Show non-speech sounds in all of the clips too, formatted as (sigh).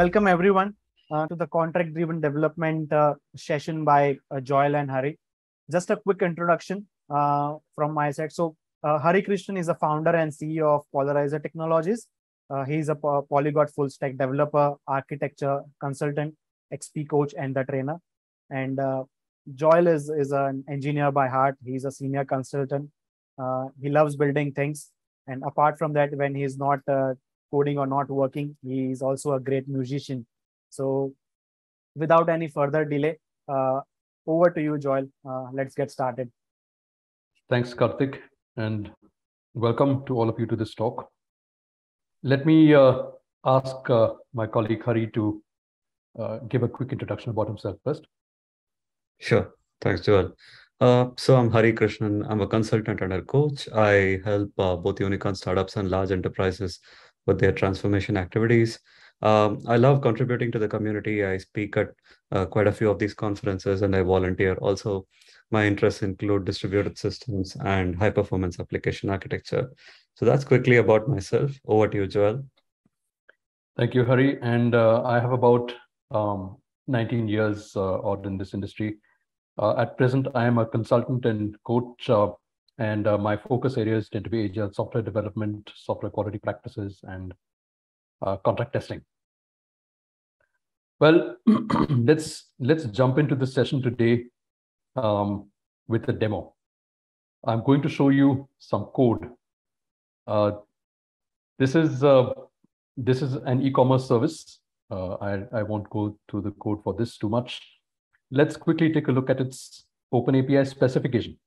welcome everyone uh, to the contract driven development uh, session by uh, Joel and Hari. Just a quick introduction uh, from my side. So, uh, Hari Krishnan is the founder and CEO of Polarizer Technologies. Uh, he is a po- polyglot full stack developer, architecture consultant, XP coach, and the trainer. And Joel is, is an engineer by heart. He's a senior consultant. He loves building things. And apart from that, when he's not coding or not working, he is also a great musician. So, without any further delay, uh, over to you, Joel. Uh, let's get started. Thanks, Karthik, and welcome to all of you to this talk. Let me uh, ask uh, my colleague Hari to uh, give a quick introduction about himself first. Sure. Thanks, Joel. Uh, so I'm Hari Krishnan. I'm a consultant and a coach. I help uh, both unicorn startups and large enterprises with their transformation activities. Um, I love contributing to the community. I speak at uh, quite a few of these conferences and I volunteer. Also, my interests include distributed systems and high performance application architecture. So that's quickly about myself. Over to you, Joel. Thank you, Hari. And uh, I have about um, 19 years uh, odd in this industry. Uh, at present, I am a consultant and coach, uh, and uh, my focus areas tend to be agile software development, software quality practices, and uh, contract testing. Well, (clears throat) let's let's jump into the session today um, with a demo. I'm going to show you some code. Uh, this is uh, this is an e-commerce service. Uh, I, I won't go through the code for this too much. Let's quickly take a look at its Open API specification.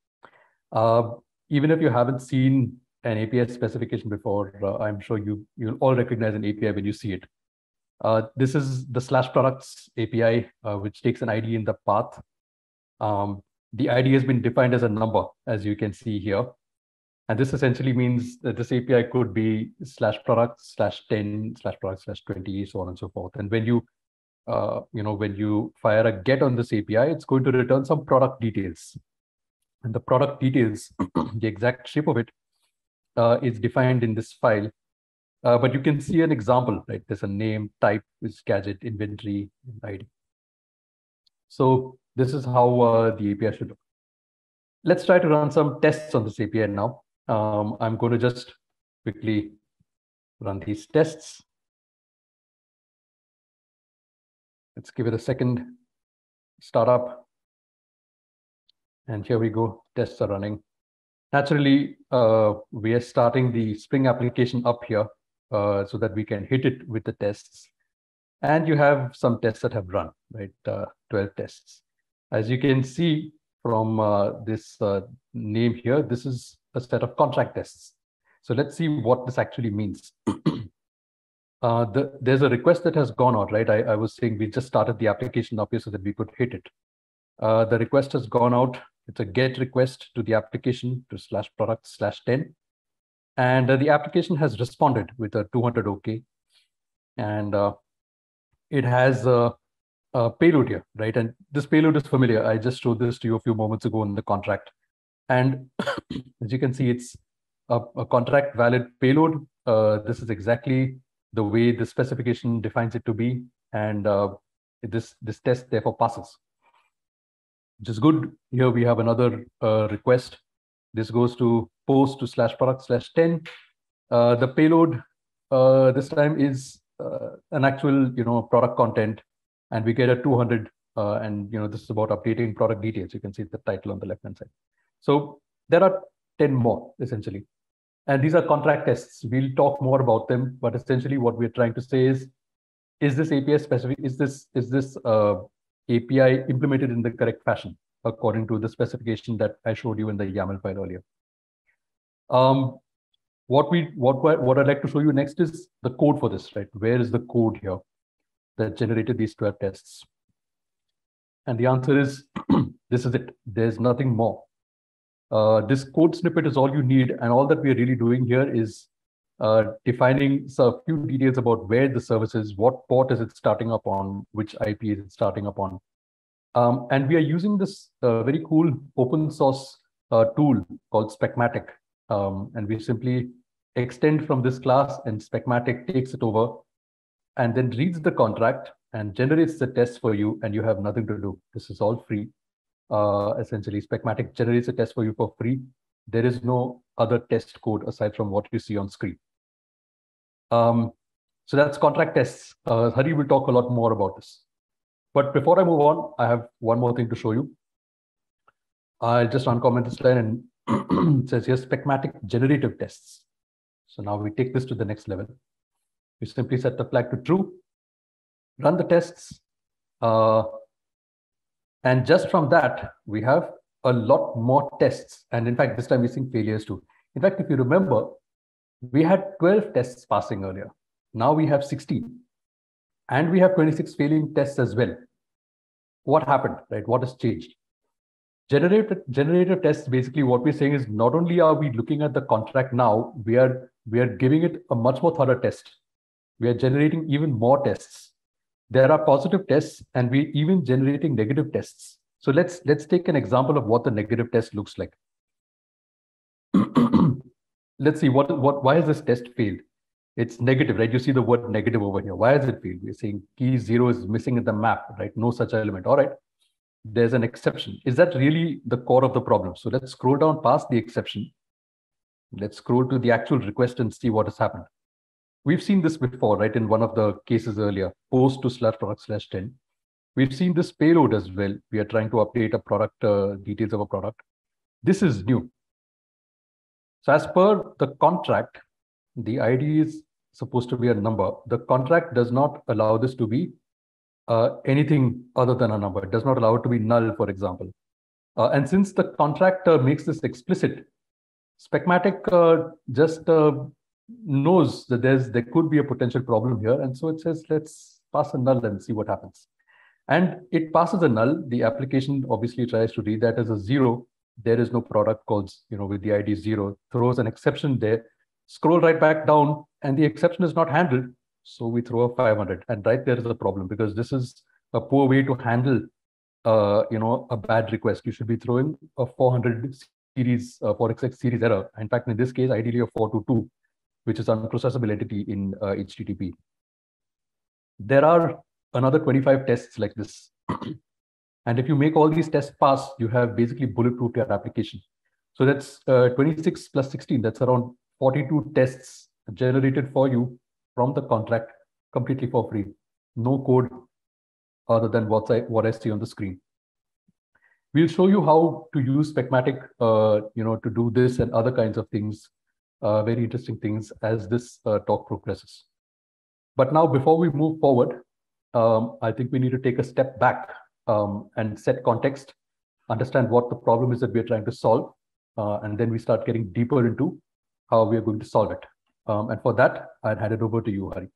Uh, even if you haven't seen an API specification before, uh, I'm sure you you'll all recognize an API when you see it. Uh, this is the slash products API, uh, which takes an ID in the path. Um, the ID has been defined as a number, as you can see here. And this essentially means that this API could be slash products slash 10 slash products slash 20, so on and so forth. And when you, uh, you know, when you fire a get on this API, it's going to return some product details. And the product details, (clears throat) the exact shape of it, uh, is defined in this file. Uh, but you can see an example, right? There's a name, type, is gadget, inventory, and ID. So this is how uh, the API should look. Let's try to run some tests on this API now. Um, I'm going to just quickly run these tests. Let's give it a second. Startup. And here we go. Tests are running. Naturally, uh, we are starting the Spring application up here uh, so that we can hit it with the tests. And you have some tests that have run, right? Uh, 12 tests. As you can see from uh, this uh, name here, this is a set of contract tests. So let's see what this actually means. (clears throat) uh, the, there's a request that has gone out, right? I, I, was saying we just started the application up here so that we could hit it. Uh, the request has gone out. It's a get request to the application to slash product slash 10. And uh, the application has responded with a 200 OK. And uh, it has a, a payload here, right? And this payload is familiar. I just showed this to you a few moments ago in the contract. And (clears throat) as you can see, it's a, a contract valid payload. Uh, this is exactly the way the specification defines it to be. And uh, this, this test therefore passes, which is good. Here we have another uh, request. This goes to post to slash product slash 10. Uh, the payload uh, this time is uh, an actual, you know, product content. And we get a 200 and, you know, this is about updating product details. You can see the title on the left-hand side. So there are 10 more essentially. And these are contract tests. We'll talk more about them, but essentially what we're trying to say is, is this API specific? Is this is this uh, API implemented in the correct fashion according to the specification that I showed you in the YAML file earlier? Um, what we what what I'd like to show you next is the code for this, right? Where is the code here that generated these 12 tests? And the answer is (clears throat) this is it. There's nothing more. Uh, this code snippet is all you need. And all that we're really doing here is uh, defining a few details about where the service is, what port is it starting up on, which IP is it starting up on. Um, and we are using this uh, very cool open source uh, tool called Specmatic. Um, and we simply extend from this class and Specmatic takes it over and then reads the contract and generates the test for you, and you have nothing to do. This is all free. Uh, essentially, Specmatic generates a test for you for free. There is no other test code aside from what you see on screen. Um, so that's contract tests. Uh, Hari will talk a lot more about this. But before I move on, I have one more thing to show you. I'll just uncomment this line and (clears throat) it says here Specmatic generative tests. So now we take this to the next level. We simply set the flag to true, run the tests, uh, and just from that, we have a lot more tests. And in fact, this time we're seeing failures too. In fact, if you remember, we had 12 tests passing earlier. Now we have 16. And we have 26 failing tests as well. What happened, right? What has changed? Generative, generative tests, basically what we're saying is not only are we looking at the contract now, we are, we are giving it a much more thorough test. We are generating even more tests. There are positive tests and we're even generating negative tests. So let's let's take an example of what the negative test looks like. (clears throat) let's see what what why is this test failed? It's negative, right? You see the word negative over here. Why is it failed? We're saying key zero is missing in the map, right? No such element. All right. There's an exception. Is that really the core of the problem? So let's scroll down past the exception. Let's scroll to the actual request and see what has happened. We've seen this before, right? In one of the cases earlier, post to slash product slash 10. We've seen this payload as well. We are trying to update a product, uh, details of a product. This is new. So as per the contract, the ID is supposed to be a number. The contract does not allow this to be uh, anything other than a number. It does not allow it to be null, for example. Uh, and since the contractor makes this explicit, Specmatic uh, just uh, knows that there's there could be a potential problem here, and so it says let's pass a null and see what happens. And it passes a null. The application obviously tries to read that as a zero. There is no product calls, you know, with the ID zero, throws an exception there, scroll right back down, and the exception is not handled. So we throw a 500. And right there is a problem because this is a poor way to handle, uh, you know, a bad request. You should be throwing a 400 series, uh, 4xx series error. In fact, in this case, ideally a 422, which is unprocessable entity in uh, HTTP. There are another 25 tests like this. And if you make all these tests pass, you have basically bulletproof your application. So that's uh, 26 plus 16, that's around 42 tests generated for you from the contract completely for free. No code other than what I, what I see on the screen. We'll show you how to use Specmatic, uh, you know, to do this and other kinds of things, uh, very interesting things as this uh, talk progresses. But now, before we move forward, um, I think we need to take a step back um, and set context, understand what the problem is that we're trying to solve, uh, and then we start getting deeper into how we are going to solve it. Um, and for that, I'd hand it over to you, Hari.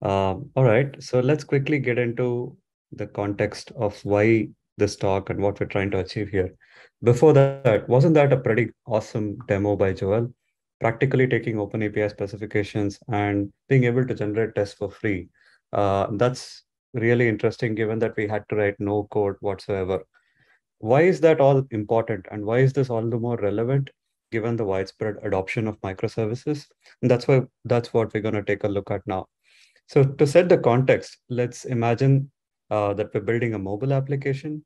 Um, all right. So let's quickly get into the context of why this talk and what we're trying to achieve here. Before that, wasn't that a pretty awesome demo by Joel? Practically taking open API specifications and being able to generate tests for free uh, that's really interesting given that we had to write no code whatsoever. Why is that all important and why is this all the more relevant given the widespread adoption of microservices? And that's why that's what we're going to take a look at now. So to set the context, let's imagine uh, that we're building a mobile application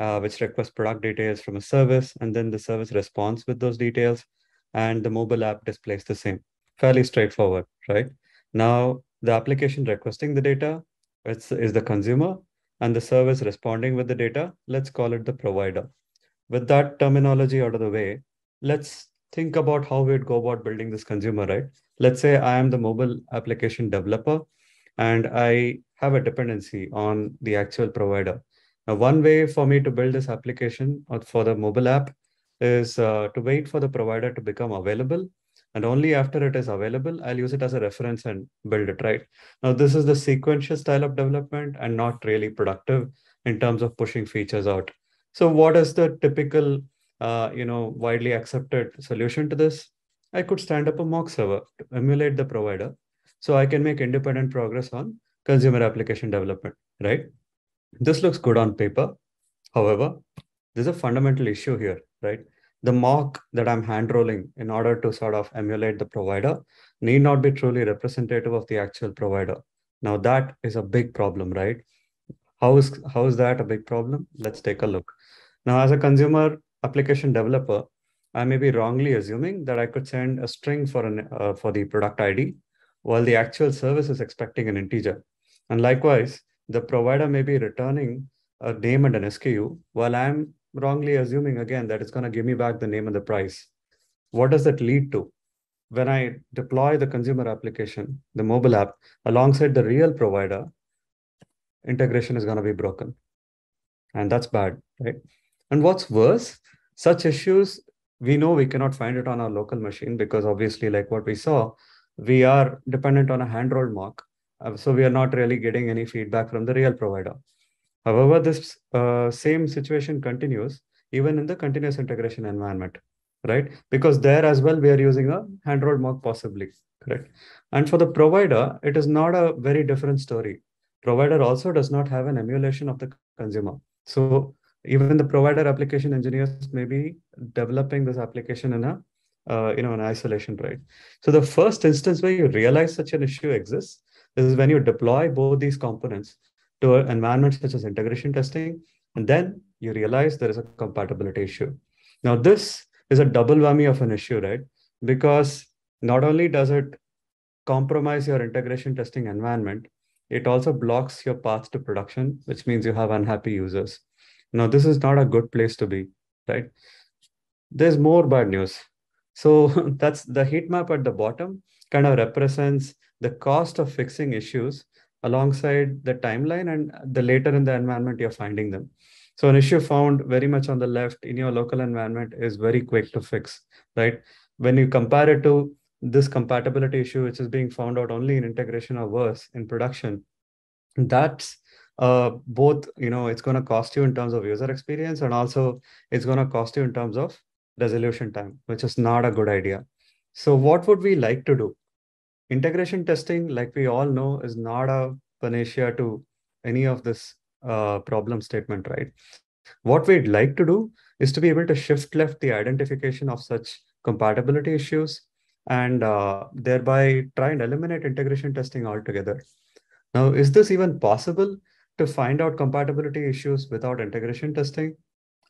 uh, which requests product details from a service, and then the service responds with those details, and the mobile app displays the same. Fairly straightforward, right? Now, the application requesting the data is, is the consumer, and the service responding with the data, let's call it the provider. With that terminology out of the way, let's think about how we'd go about building this consumer, right? Let's say I am the mobile application developer and I have a dependency on the actual provider. Now, one way for me to build this application or for the mobile app is uh, to wait for the provider to become available and only after it is available, I'll use it as a reference and build it, right? Now, this is the sequential style of development and not really productive in terms of pushing features out. So what is the typical, uh, you know, widely accepted solution to this? I could stand up a mock server to emulate the provider so I can make independent progress on consumer application development, right? This looks good on paper. However, there's a fundamental issue here, right? The mock that I'm hand rolling in order to sort of emulate the provider need not be truly representative of the actual provider. Now that is a big problem, right? How is how is that a big problem? Let's take a look. Now, as a consumer application developer, I may be wrongly assuming that I could send a string for an uh, for the product ID, while the actual service is expecting an integer. And likewise, the provider may be returning a name and an SKU, while I'm wrongly assuming again that it's going to give me back the name and the price. What does that lead to? When I deploy the consumer application, the mobile app, alongside the real provider, integration is going to be broken. And that's bad, right? And what's worse, such issues, we know we cannot find it on our local machine because obviously, like what we saw, we are dependent on a hand rolled mock. Uh, so we are not really getting any feedback from the real provider. However, this uh, same situation continues even in the continuous integration environment, right? Because there as well, we are using a hand rolled mock possibly, correct? And for the provider, it is not a very different story. Provider also does not have an emulation of the consumer. So even the provider application engineers may be developing this application in a uh, you know an isolation right so the first instance where you realize such an issue exists is when you deploy both these components to an environment such as integration testing and then you realize there is a compatibility issue now this is a double whammy of an issue right because not only does it compromise your integration testing environment it also blocks your path to production which means you have unhappy users now, this is not a good place to be, right? There's more bad news. So (laughs) that's the heat map at the bottom kind of represents the cost of fixing issues alongside the timeline and the later in the environment you're finding them. So an issue found very much on the left in your local environment is very quick to fix, right? When you compare it to this compatibility issue, which is being found out only in integration or worse in production, that's uh, both you know it's going to cost you in terms of user experience and also it's going to cost you in terms of resolution time which is not a good idea so what would we like to do integration testing like we all know is not a panacea to any of this uh, problem statement right what we'd like to do is to be able to shift left the identification of such compatibility issues and uh, thereby try and eliminate integration testing altogether now is this even possible to find out compatibility issues without integration testing?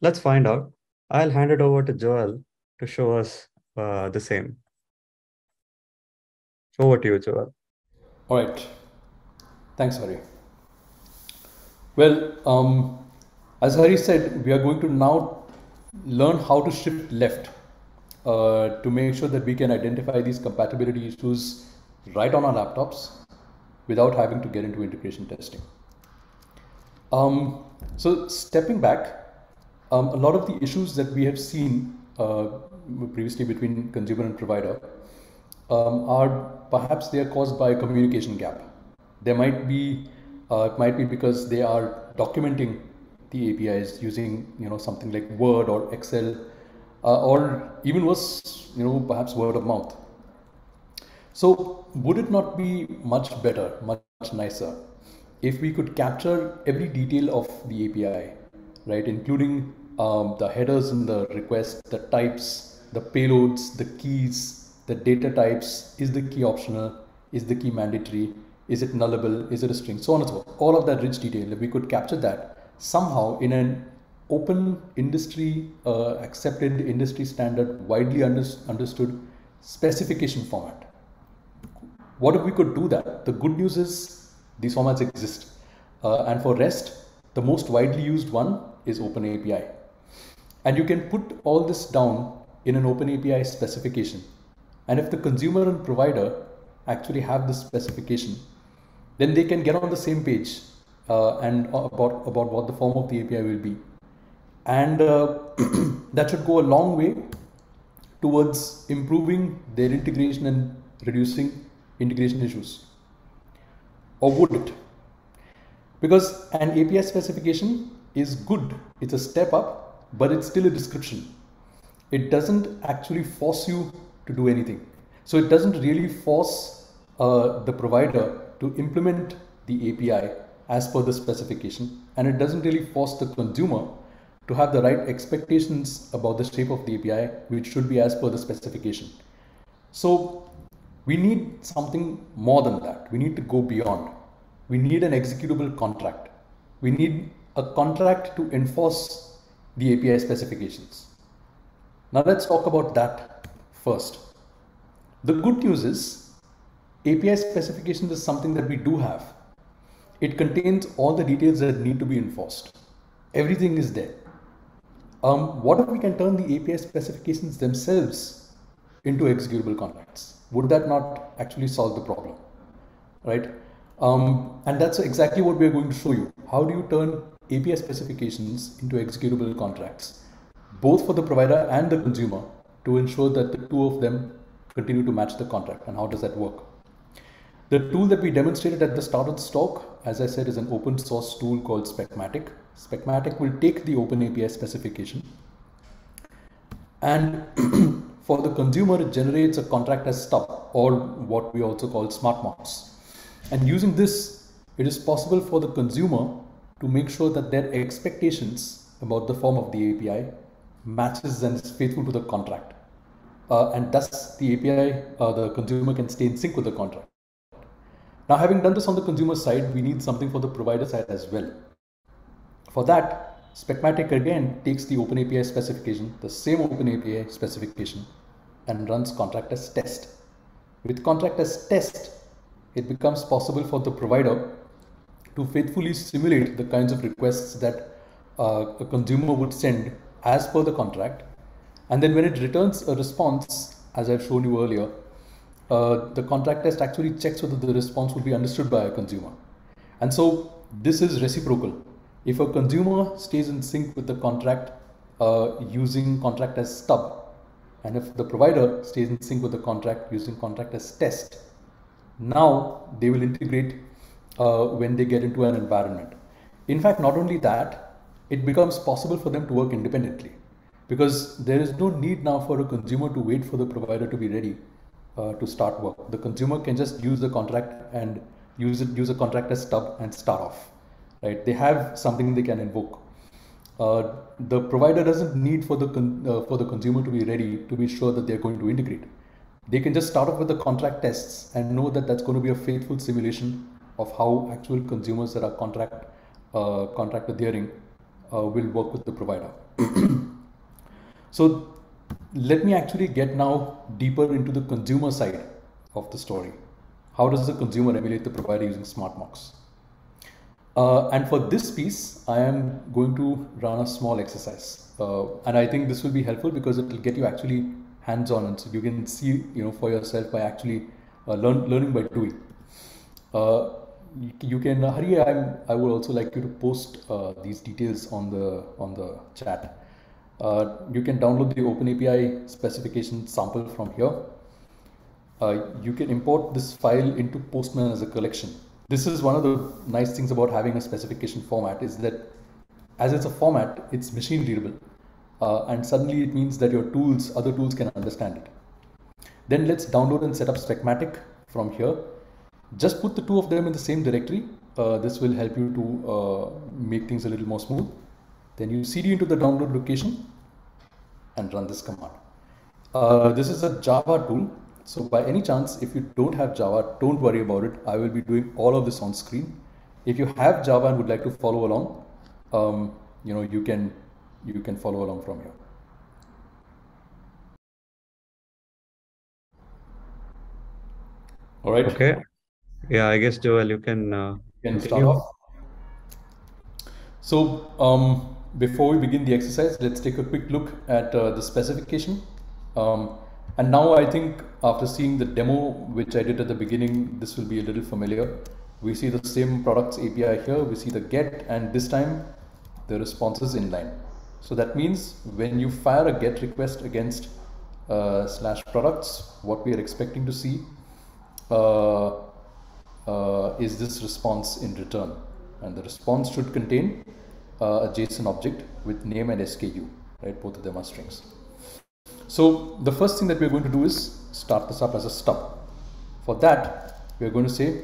Let's find out. I'll hand it over to Joel to show us uh, the same. Over to you, Joel. All right. Thanks, Hari. Well, um, as Hari said, we are going to now learn how to shift left uh, to make sure that we can identify these compatibility issues right on our laptops without having to get into integration testing. Um, so stepping back, um, a lot of the issues that we have seen uh, previously between consumer and provider um, are perhaps they are caused by a communication gap. There might be uh, it might be because they are documenting the APIs using you know something like Word or Excel, uh, or even worse, you know perhaps word of mouth. So would it not be much better, much nicer if we could capture every detail of the API, right, including um, the headers and the requests, the types, the payloads, the keys, the data types, is the key optional, is the key mandatory, is it nullable, is it a string, so on and so forth. All of that rich detail, if we could capture that somehow in an open industry, uh, accepted industry standard, widely under understood specification format. What if we could do that? The good news is these formats exist. Uh, and for REST, the most widely used one is OpenAPI. And you can put all this down in an OpenAPI specification. And if the consumer and provider actually have this specification, then they can get on the same page uh, and about, about what the form of the API will be. And uh, (clears throat) that should go a long way towards improving their integration and reducing integration issues or would it? Because an API specification is good, it's a step up, but it's still a description. It doesn't actually force you to do anything. So it doesn't really force uh, the provider to implement the API as per the specification, and it doesn't really force the consumer to have the right expectations about the shape of the API, which should be as per the specification. So we need something more than that. We need to go beyond. we need an executable contract. We need a contract to enforce the API specifications. Now let's talk about that first. The good news is API specifications is something that we do have. It contains all the details that need to be enforced. Everything is there. Um, what if we can turn the API specifications themselves into executable contracts? Would that not actually solve the problem? Right? Um, and that's exactly what we're going to show you. How do you turn API specifications into executable contracts, both for the provider and the consumer, to ensure that the two of them continue to match the contract? And how does that work? The tool that we demonstrated at the start of the talk, as I said, is an open source tool called Specmatic. Specmatic will take the open API specification and (clears throat) for the consumer, it generates a contract as stub or what we also call smart mocks. And using this, it is possible for the consumer to make sure that their expectations about the form of the API matches and is faithful to the contract. Uh, and thus the API, uh, the consumer can stay in sync with the contract. Now, having done this on the consumer side, we need something for the provider side as well. For that, Specmatic again takes the OpenAPI specification, the same OpenAPI specification, and runs contract as test. With contract as test, it becomes possible for the provider to faithfully simulate the kinds of requests that uh, a consumer would send as per the contract. And then when it returns a response, as I've shown you earlier, uh, the contract test actually checks whether the response will be understood by a consumer. And so this is reciprocal. If a consumer stays in sync with the contract uh, using contract as stub, and if the provider stays in sync with the contract using contract as test, now they will integrate uh, when they get into an environment. In fact, not only that, it becomes possible for them to work independently because there is no need now for a consumer to wait for the provider to be ready uh, to start work. The consumer can just use the contract and use it, use a contract as stub and start off right? They have something they can invoke. Uh, the provider doesn't need for the uh, for the consumer to be ready to be sure that they're going to integrate. They can just start off with the contract tests and know that that's going to be a faithful simulation of how actual consumers that are contract uh, contract adhering will work with the provider. (clears throat) so let me actually get now deeper into the consumer side of the story. How does the consumer emulate the provider using smart mocks? Uh, and for this piece, I am going to run a small exercise. Uh, and I think this will be helpful because it will get you actually hands-on and so you can see you know for yourself by actually uh, learn, learning by doing. Uh, you, can, uh, Hari, I'm, I would also like you to post uh, these details on the, on the chat. you can download the OpenAPI specification sample from here. you can import this file into Postman as a collection this is one of the nice things about having a specification format is that as it's a format, it's machine readable. Uh, and suddenly it means that your tools, other tools can understand it. Then let's download and set up Specmatic from here. Just put the two of them in the same directory. Uh, this will help you to uh, make things a little more smooth. Then you cd into the download location and run this command. Uh, this is a Java tool so by any chance, if you don't have Java, don't worry about it. I will be doing all of this on screen. If you have Java and would like to follow along, um, you know, you can you can follow along from here. All right. Okay. Yeah, I guess Joel, you can. Uh, you can start off. So um, before we begin the exercise, let's take a quick look at uh, the specification. Um, and now I think after seeing the demo, which I did at the beginning, this will be a little familiar. We see the same products API here, we see the get, and this time the response is inline. So that means when you fire a get request against uh, slash products, what we are expecting to see uh, uh, is this response in return. And the response should contain uh, a JSON object with name and SKU, right? Both of them are strings. So the first thing that we're going to do is start this up as a stub. For that, we're going to say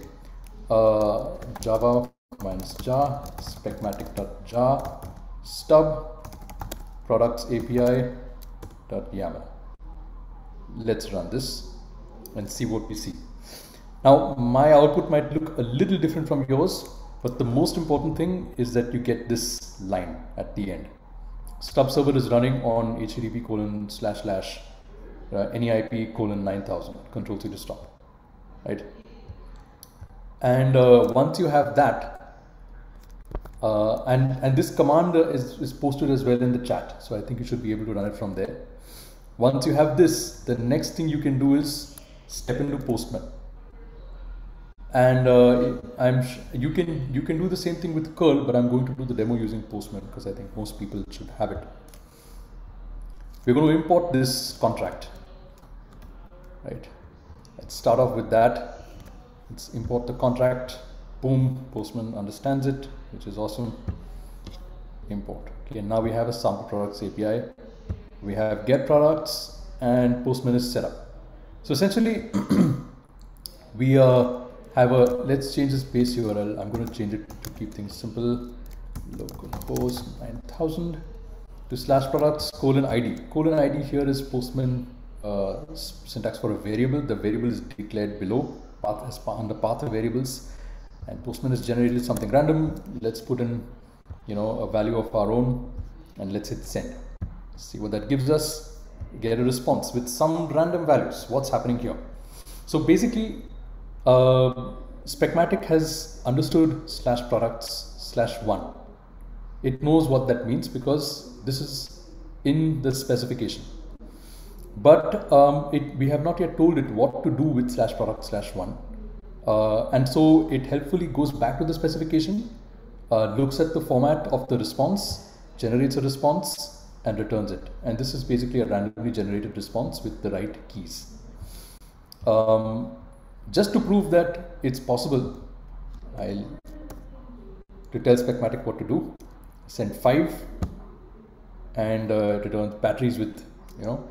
uh, java minus jar specmatic.jar stub products API dot YAML. Let's run this and see what we see. Now, my output might look a little different from yours, but the most important thing is that you get this line at the end. Stub server is running on HTTP colon slash slash uh, NEIP colon 9000, control C to stop, right? And uh, once you have that, uh, and, and this command is, is posted as well in the chat. So I think you should be able to run it from there. Once you have this, the next thing you can do is step into Postman and uh, I'm you can you can do the same thing with curl but I'm going to do the demo using postman because I think most people should have it. We're going to import this contract. Right. Let's start off with that. Let's import the contract. Boom. Postman understands it which is awesome. Import. Okay now we have a sample products API we have get products and postman is set up. So essentially (clears throat) we are a let's change this base url i'm going to change it to keep things simple. Localhost 9000 to slash products colon id colon id here is postman uh, syntax for a variable. The variable is declared below. Path as under path of variables. And postman has generated something random. Let's put in you know a value of our own and let's hit send. See what that gives us. Get a response with some random values. What's happening here? So basically uh, Specmatic has understood slash products slash one. It knows what that means because this is in the specification. But um, it, we have not yet told it what to do with slash product slash one. Uh, and so it helpfully goes back to the specification, uh, looks at the format of the response, generates a response, and returns it. And this is basically a randomly generated response with the right keys. Um, just to prove that it's possible, I'll to tell Specmatic what to do, send 5 and uh, return batteries with, you know,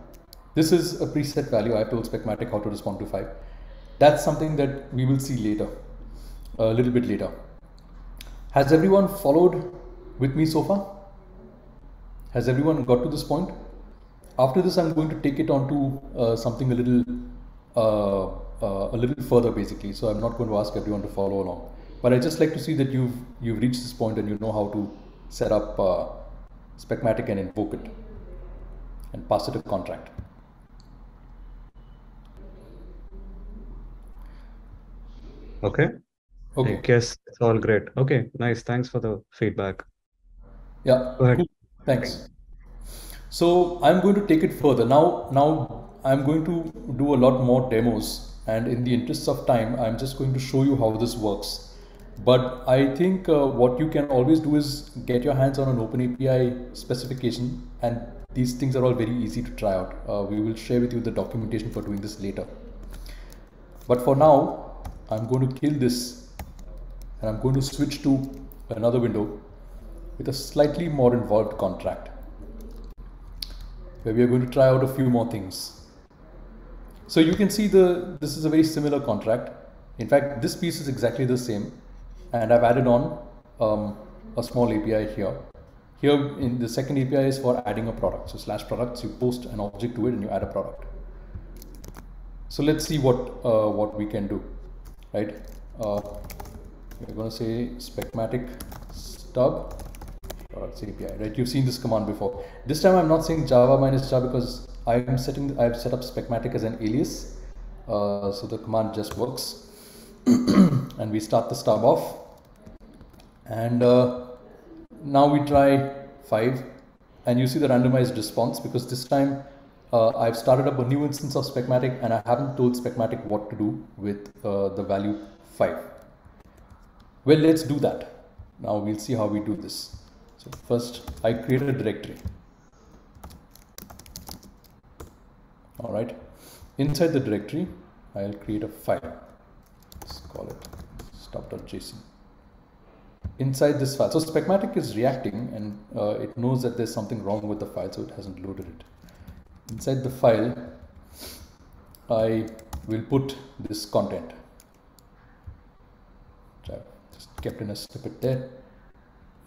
this is a preset value. I told Specmatic how to respond to 5. That's something that we will see later, a little bit later. Has everyone followed with me so far? Has everyone got to this point? After this, I'm going to take it on to uh, something a little uh, uh, a little further basically. So I'm not going to ask everyone to follow along. But I just like to see that you've you've reached this point and you know how to set up uh, Specmatic and invoke it and pass it a contract. Okay. Okay. I guess it's all great. Okay, nice. Thanks for the feedback. Yeah. Go ahead. Cool. Thanks. So I'm going to take it further. Now, now I'm going to do a lot more demos and in the interests of time i'm just going to show you how this works. But i think uh, what you can always do is get your hands on an open api specification and these things are all very easy to try out. Uh, we will share with you the documentation for doing this later. But for now i'm going to kill this and i'm going to switch to another window with a slightly more involved contract where we are going to try out a few more things so you can see the this is a very similar contract. In fact, this piece is exactly the same, and I've added on um, a small API here. Here in the second API is for adding a product. So slash products, you post an object to it and you add a product. So let's see what uh, what we can do, right? Uh, we're going to say specmatic stub products API, right? You've seen this command before. This time I'm not saying Java minus Java because I'm setting, I've set up Specmatic as an alias. Uh, so the command just works. (clears throat) and we start the stub off. And uh, now we try five and you see the randomized response because this time uh, I've started up a new instance of Specmatic and I haven't told Specmatic what to do with uh, the value 5. Well, let's do that. Now we'll see how we do this. So first I create a directory. All right. Inside the directory I'll create a file. Let's call it stub.json inside this file. So Specmatic is reacting and uh, it knows that there's something wrong with the file so it hasn't loaded it. Inside the file I will put this content. Which I've just kept in a snippet there.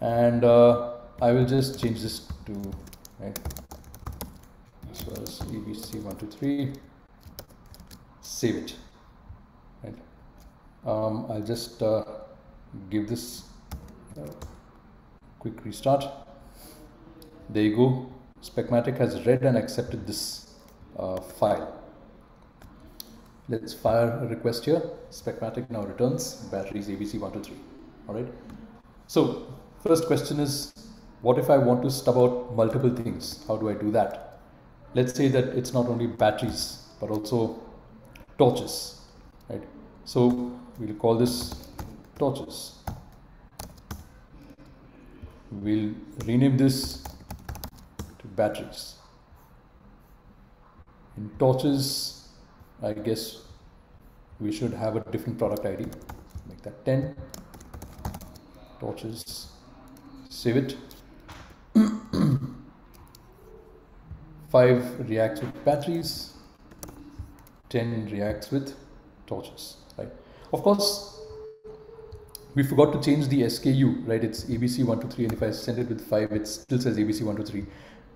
And uh, I will just change this to right so abc123 save it right Um, I'll just uh, give this a quick restart. There you go. Specmatic has read and accepted this uh, file. Let's fire a request here. Specmatic now returns batteries ABC123. All right. So first question is, what if I want to stub out multiple things? How do I do that? Let's say that it's not only batteries, but also torches, right? So we'll call this torches. We'll rename this to batteries. In torches, I guess we should have a different product ID. Make that 10. Torches. Save it. 5 reacts with batteries. 10 reacts with torches, right? Of course, we forgot to change the SKU, right? It's ABC123 and if I send it with 5, it still says ABC123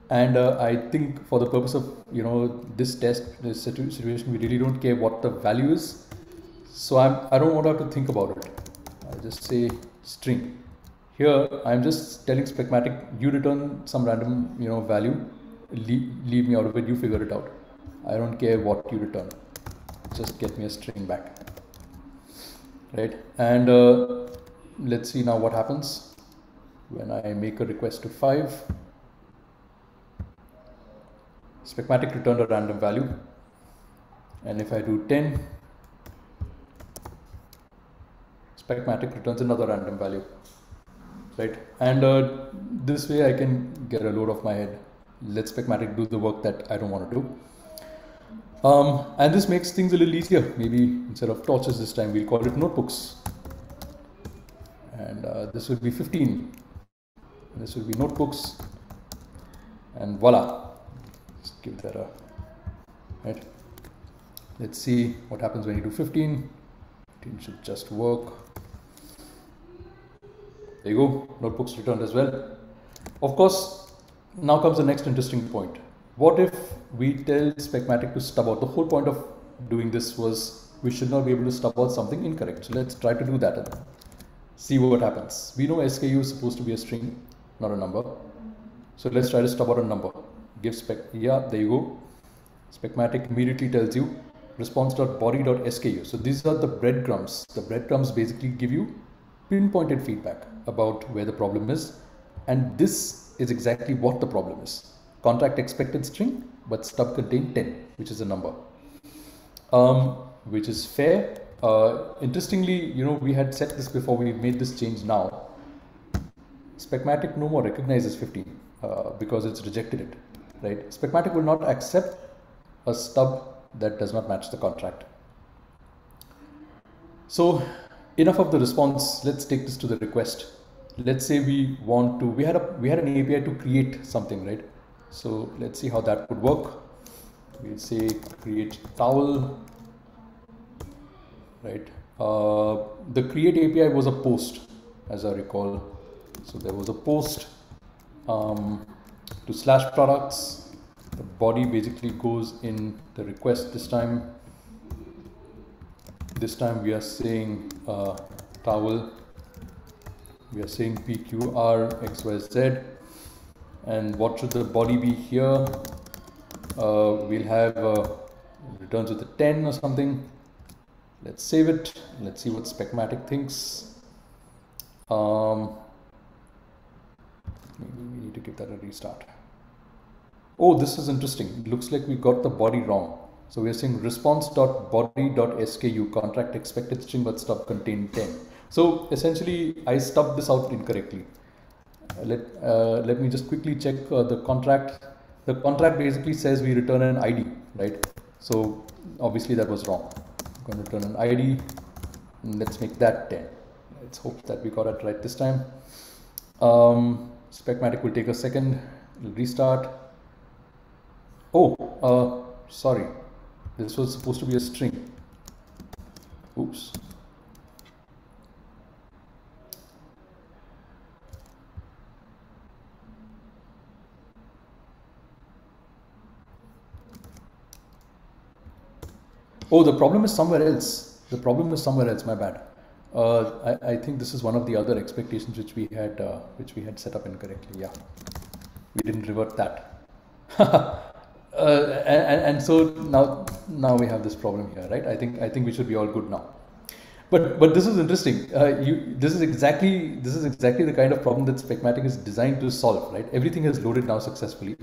and uh, i think for the purpose of you know this test this situation we really don't care what the value is so i'm i don't want to have to think about it i just say string here i'm just telling specmatic you return some random you know value leave, leave me out of it you figure it out i don't care what you return just get me a string back right and uh, let's see now what happens when i make a request to 5 Specmatic returned a random value. And if I do 10, Specmatic returns another random value. Right? And uh, this way I can get a load off my head. Let Specmatic do the work that I don't want to do. Um, and this makes things a little easier. Maybe instead of torches this time, we'll call it notebooks. And uh, this will be 15. This will be notebooks. And voila, give that a right let's see what happens when you do 15 15 should just work there you go notebooks returned as well of course now comes the next interesting point what if we tell specmatic to stub out the whole point of doing this was we should not be able to stub out something incorrect so let's try to do that and see what happens we know SKU is supposed to be a string not a number so let's try to stub out a number give spec, yeah, there you go. Specmatic immediately tells you response.body.sku. So these are the breadcrumbs. The breadcrumbs basically give you pinpointed feedback about where the problem is. And this is exactly what the problem is. Contract expected string, but stub contain 10, which is a number. Um, which is fair. Uh, interestingly, you know, we had set this before we made this change now. Specmatic no more recognizes 15 uh, because it's rejected it right? Specmatic will not accept a stub that does not match the contract. So enough of the response. Let's take this to the request. Let's say we want to, we had a, we had an API to create something, right? So let's see how that could work. We'll say create towel, right? Uh, the create API was a post, as I recall. So there was a post. Um, to slash products. The body basically goes in the request this time. This time we are saying uh, towel. We are saying PQR XYZ. And what should the body be here? Uh, we'll have uh, returns with a 10 or something. Let's save it. Let's see what Specmatic thinks. Um, maybe we need to give that a restart. Oh, this is interesting. It looks like we got the body wrong. So we are saying response.body.sku contract expected string but stub contain 10. So essentially I stubbed this out incorrectly. Uh, let, uh, let me just quickly check uh, the contract. The contract basically says we return an ID, right? So obviously that was wrong. I'm going to return an ID. Let's make that 10. Let's hope that we got it right this time. Um, Specmatic will take a second. restart Oh, uh, sorry. This was supposed to be a string. Oops. Oh, the problem is somewhere else. The problem is somewhere else. My bad. Uh, I, I, think this is one of the other expectations which we had uh, which we had set up incorrectly. Yeah, we didn't revert that. (laughs) uh, and, and so now now we have this problem here, right? I think I think we should be all good now. But but this is interesting. Uh, you this is exactly this is exactly the kind of problem that Specmatic is designed to solve, right? Everything is loaded now successfully.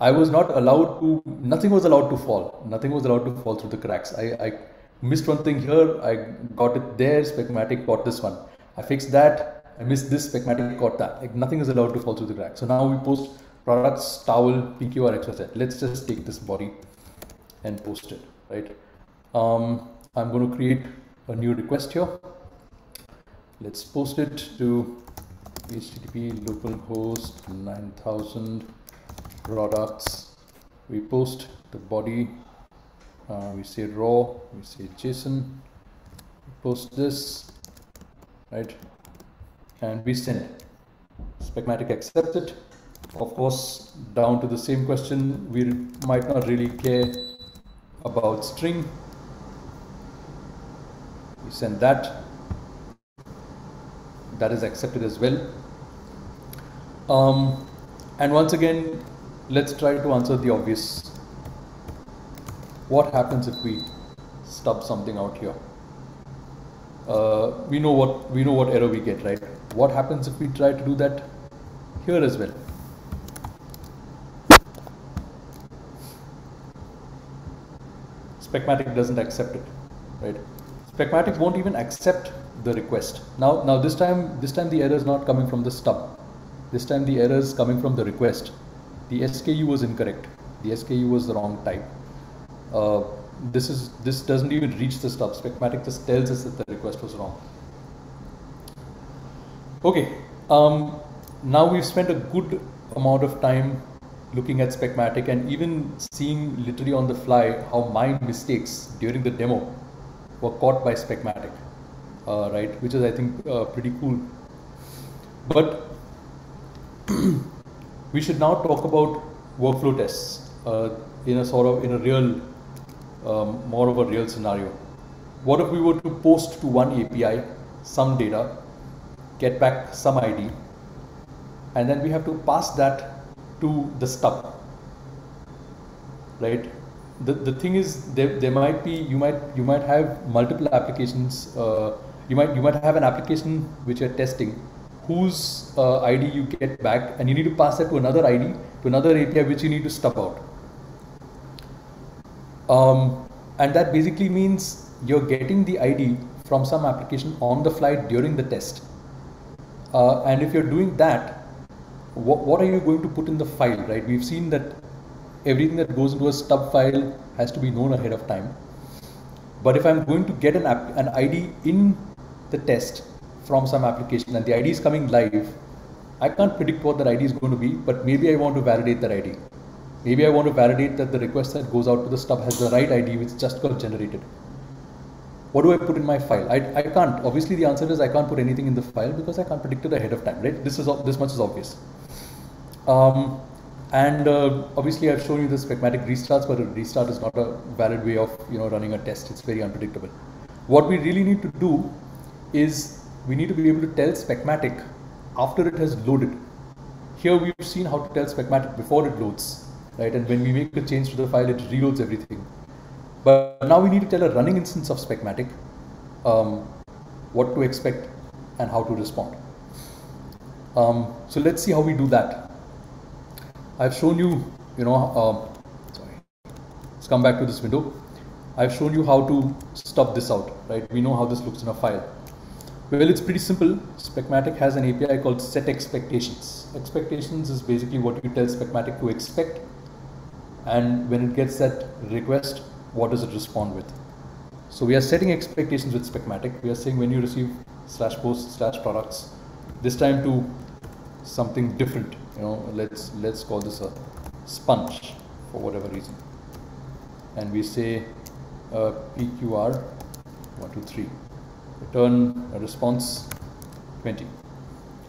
I was not allowed to. Nothing was allowed to fall. Nothing was allowed to fall through the cracks. I, I missed one thing here. I got it there. Specmatic got this one. I fixed that. I missed this. Specmatic got that. Like nothing is allowed to fall through the cracks. So now we post products towel PQR XYZ. Let's just take this body and post it. Right. Um, I'm going to create a new request here. Let's post it to HTTP localhost 9000 products. We post the body. Uh, we say raw. We say JSON. We post this, right? And we send. Specmatic accepts it. Of course, down to the same question, we might not really care about string we send that that is accepted as well um, and once again let's try to answer the obvious what happens if we stub something out here uh, we know what we know what error we get right what happens if we try to do that here as well Specmatic doesn't accept it right Specmatic won't even accept the request. Now, now this time, this time the error is not coming from the stub. This time the error is coming from the request. The SKU was incorrect. The SKU was the wrong type. Uh, this is this doesn't even reach the stub. Specmatic just tells us that the request was wrong. Okay. Um, now we've spent a good amount of time looking at Specmatic and even seeing literally on the fly how my mistakes during the demo were caught by Specmatic, uh, right? Which is, I think, uh, pretty cool. But (clears throat) we should now talk about workflow tests uh, in a sort of in a real, um, more of a real scenario. What if we were to post to one API some data, get back some ID, and then we have to pass that to the stub, right? the, the thing is there, there might be you might you might have multiple applications uh, you might you might have an application which you're testing whose uh, id you get back and you need to pass that to another id to another api which you need to stub out. Um, and that basically means you're getting the id from some application on the fly during the test. Uh, and if you're doing that what, what are you going to put in the file right? We've seen that everything that goes into a stub file has to be known ahead of time. But if I'm going to get an, app, an ID in the test from some application and the ID is coming live, I can't predict what that ID is going to be, but maybe I want to validate that ID. Maybe I want to validate that the request that goes out to the stub has the right ID which just got generated. What do I put in my file? I, I can't. Obviously, the answer is I can't put anything in the file because I can't predict it ahead of time, right? This is this much is obvious. Um, and uh, obviously, I've shown you the Specmatic restarts, but a restart is not a valid way of you know running a test. It's very unpredictable. What we really need to do is we need to be able to tell Specmatic after it has loaded. Here we've seen how to tell Specmatic before it loads, right? And when we make a change to the file, it reloads everything. But now we need to tell a running instance of Specmatic um, what to expect and how to respond. Um, so let's see how we do that. I've shown you, you know, um, sorry, let's come back to this window. I've shown you how to stub this out, right? We know how this looks in a file. Well, it's pretty simple. Specmatic has an API called set expectations. Expectations is basically what you tell Specmatic to expect. And when it gets that request, what does it respond with? So we are setting expectations with Specmatic. We are saying when you receive slash post slash products, this time to something different you know let's let's call this a sponge for whatever reason and we say uh, pqr 1 2 3 return a response 20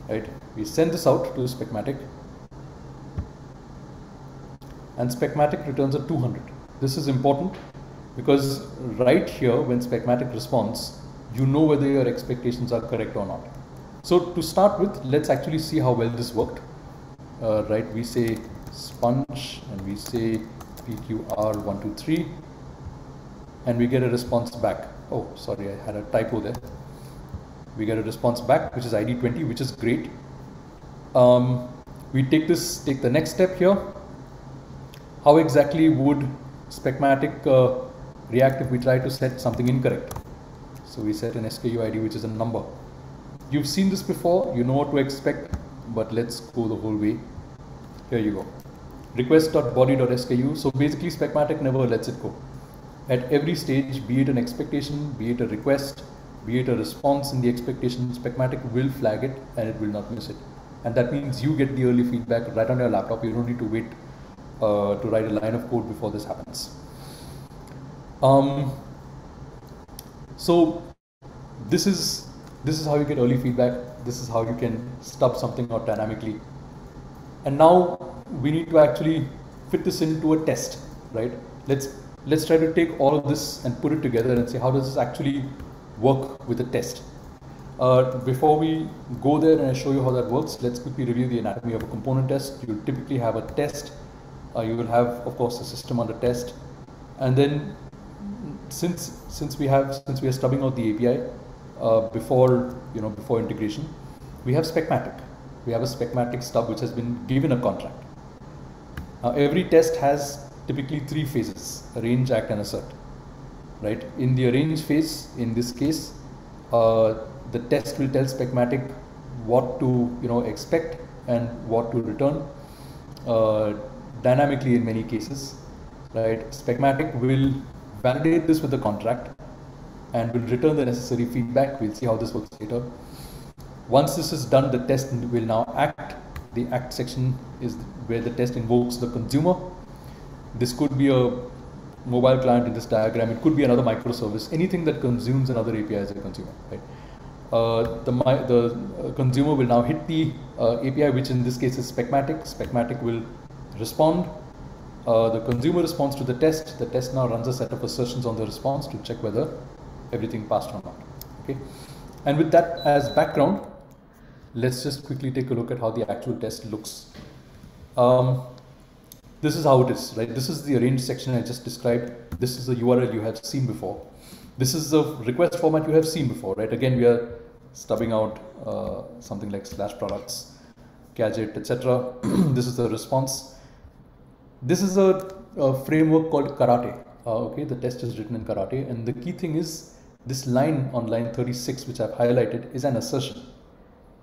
right we send this out to specmatic and specmatic returns a 200 this is important Because right here, when Specmatic responds, you know whether your expectations are correct or not. So to start with, let's actually see how well this worked. Uh, right, we say sponge and we say PQR123 and we get a response back. Oh, sorry, I had a typo there. We get a response back, which is ID20, which is great. Um, we take this, take the next step here. How exactly would Specmatic uh, react if we try to set something incorrect? So we set an SKU ID, which is a number. You've seen this before, you know what to expect, but let's go the whole way. Here you go. Request.body.sku. So basically, Specmatic never lets it go. At every stage, be it an expectation, be it a request, be it a response in the expectation, Specmatic will flag it and it will not miss it. And that means you get the early feedback right on your laptop. You don't need to wait uh, to write a line of code before this happens. Um, so this is this is how you get early feedback. This is how you can stub something out dynamically. And now we need to actually fit this into a test, right? Let's let's try to take all of this and put it together and say how does this actually work with a test. Uh, before we go there and I show you how that works, let's quickly review the anatomy of a component test. You typically have a test. Uh, you will have, of course, a system under test, and then since since we have since we are stubbing out the API uh, before you know before integration, we have Specmatic. We have a Specmatic stub which has been given a contract. Now every test has typically three phases: arrange, act, and assert. Right? In the arrange phase, in this case, uh, the test will tell Specmatic what to you know expect and what to return uh, dynamically in many cases. Right? Specmatic will validate this with the contract and will return the necessary feedback. We'll see how this works later. Once this is done, the test will now act. The act section is where the test invokes the consumer. This could be a mobile client in this diagram. It could be another microservice. Anything that consumes another API as a consumer. Right? Uh, the, the uh, consumer will now hit the uh, API, which in this case is Specmatic. Specmatic will respond uh, the consumer responds to the test. The test now runs a set of assertions on the response to check whether everything passed or not. Okay, and with that as background, let's just quickly take a look at how the actual test looks. Um, this is how it is, right? This is the arrange section I just described. This is the URL you have seen before. This is the request format you have seen before, right? Again, we are stubbing out uh, something like slash products, gadget, etc. (clears throat) this is the response this is a, a framework called Karate. Uh, okay, the test is written in Karate, and the key thing is this line on line 36, which I've highlighted, is an assertion.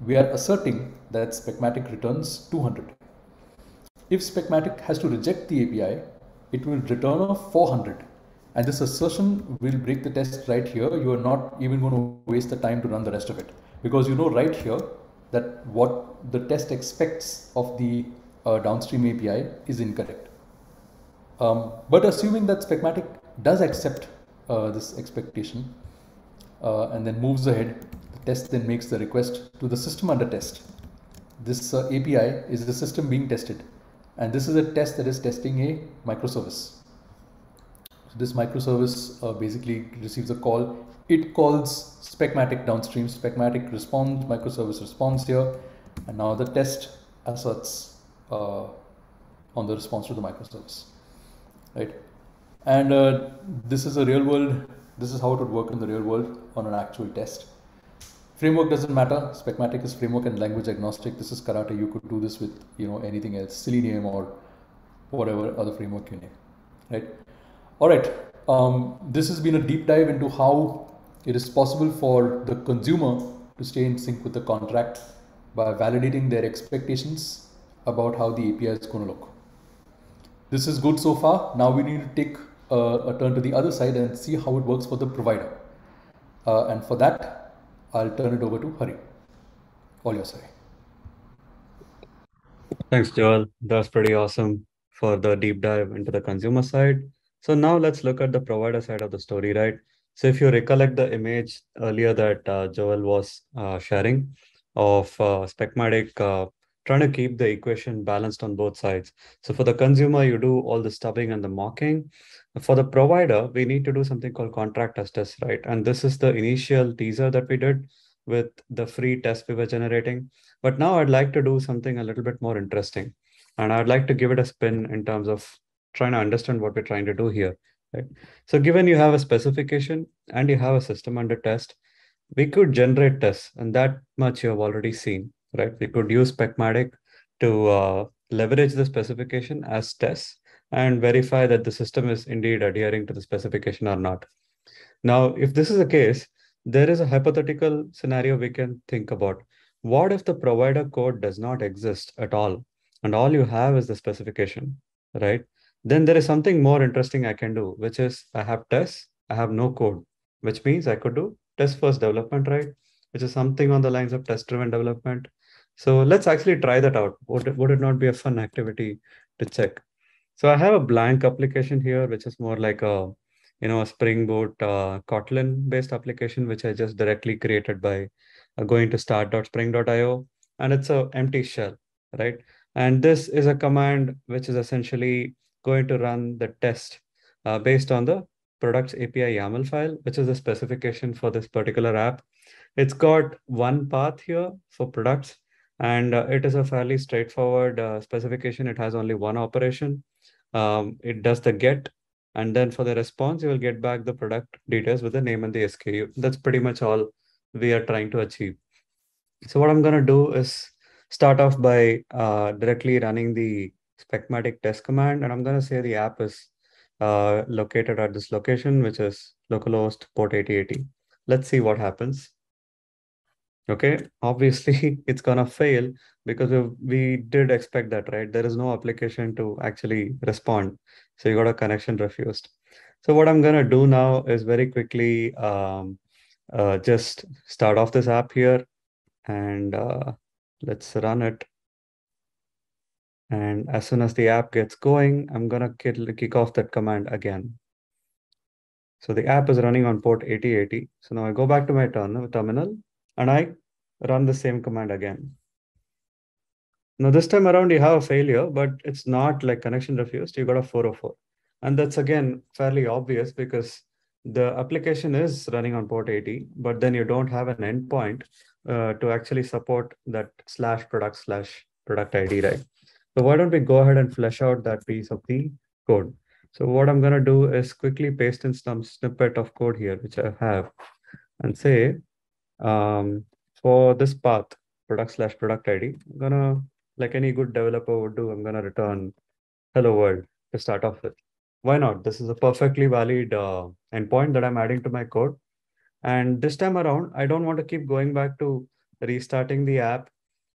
We are asserting that Specmatic returns 200. If Specmatic has to reject the API, it will return a 400. And this assertion will break the test right here. You are not even going to waste the time to run the rest of it because you know right here that what the test expects of the uh, downstream API is incorrect. Um, but assuming that Specmatic does accept uh, this expectation uh, and then moves ahead, the test then makes the request to the system under test. This uh, API is the system being tested and this is a test that is testing a microservice. So this microservice uh, basically receives a call. It calls Specmatic downstream, Specmatic responds, microservice responds here and now the test asserts uh, on the response to the microservice, right? And uh, this is a real world, this is how it would work in the real world on an actual test. Framework doesn't matter. Specmatic is framework and language agnostic. This is Karate. You could do this with you know anything else, Selenium or whatever other framework you name, right? All right. Um, this has been a deep dive into how it is possible for the consumer to stay in sync with the contract by validating their expectations about how the API is going to look. This is good so far. Now we need to take a, a turn to the other side and see how it works for the provider. Uh, and for that, I'll turn it over to Hari. All yours, Hari. Thanks, Joel. That's pretty awesome for the deep dive into the consumer side. So now let's look at the provider side of the story, right? So if you recollect the image earlier that uh, Joel was uh, sharing of uh, Specmatic uh, trying to keep the equation balanced on both sides. So for the consumer, you do all the stubbing and the mocking. For the provider, we need to do something called contract as test, right? And this is the initial teaser that we did with the free test we were generating. But now I'd like to do something a little bit more interesting. And I'd like to give it a spin in terms of trying to understand what we're trying to do here. Right? So given you have a specification and you have a system under test, we could generate tests and that much you have already seen, right? We could use Specmatic to uh, leverage the specification as tests and verify that the system is indeed adhering to the specification or not. Now, if this is the case, there is a hypothetical scenario we can think about. What if the provider code does not exist at all and all you have is the specification, right? Then there is something more interesting I can do, which is I have tests, I have no code, which means I could do test first development, right? Which is something on the lines of test driven development. So let's actually try that out. Would it, would it not be a fun activity to check? So I have a blank application here, which is more like a, you know, a Spring Boot uh, Kotlin based application, which I just directly created by uh, going to start.spring.io. And it's a empty shell, right? And this is a command which is essentially going to run the test uh, based on the products API YAML file, which is the specification for this particular app. It's got one path here for products, and uh, it is a fairly straightforward uh, specification. It has only one operation. Um, it does the get, and then for the response, you will get back the product details with the name and the SKU. That's pretty much all we are trying to achieve. So what I'm going to do is start off by uh, directly running the Specmatic test command, and I'm going to say the app is uh, located at this location, which is localhost port 8080. Let's see what happens. Okay, obviously (laughs) it's gonna fail because we, we did expect that, right? There is no application to actually respond. So you got a connection refused. So what I'm gonna do now is very quickly um, uh, just start off this app here and uh, let's run it. And as soon as the app gets going, I'm going to kick off that command again. So the app is running on port 8080. So now I go back to my terminal and I run the same command again. Now this time around you have a failure, but it's not like connection refused. You got a 404. And that's again fairly obvious because the application is running on port 80, but then you don't have an endpoint uh, to actually support that slash product slash product ID, right? So why don't we go ahead and flesh out that piece of the code? So what I'm going to do is quickly paste in some snippet of code here, which I have, and say um, for this path, product slash product ID, I'm to, like any good developer would do, I'm to return hello world to start off with. Why not? This is a perfectly valid uh, endpoint that I'm adding to my code. And this time around, I don't want to keep going back to restarting the app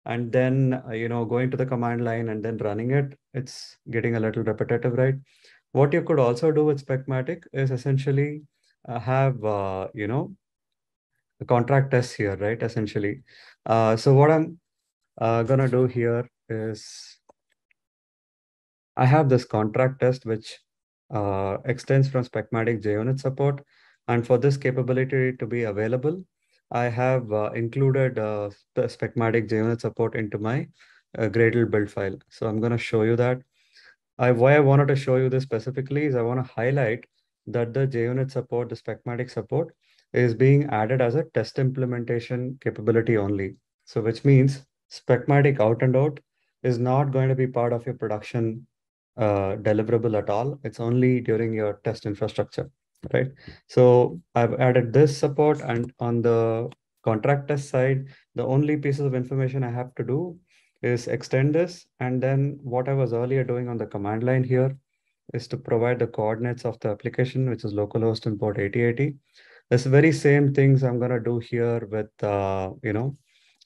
and then uh, you know going to the command line and then running it it's getting a little repetitive right what you could also do with specmatic is essentially uh, have uh, you know contract test here right essentially uh, so what i'm uh, gonna do here is i have this contract test which uh, extends from specmatic junit support and for this capability to be available I have uh, included uh, the Specmatic JUnit support into my uh, Gradle build file. So I'm going to show you that. I, why I wanted to show you this specifically is I want to highlight that the JUnit support, the Specmatic support, is being added as a test implementation capability only. So which means Specmatic out and out is not going to be part of your production uh, deliverable at all. It's only during your test infrastructure right? So I've added this support and on the contract test side, the only pieces of information I have to do is extend this. And then what I was earlier doing on the command line here is to provide the coordinates of the application, which is localhost and port 8080. This very same things I'm going to do here with, uh, you know,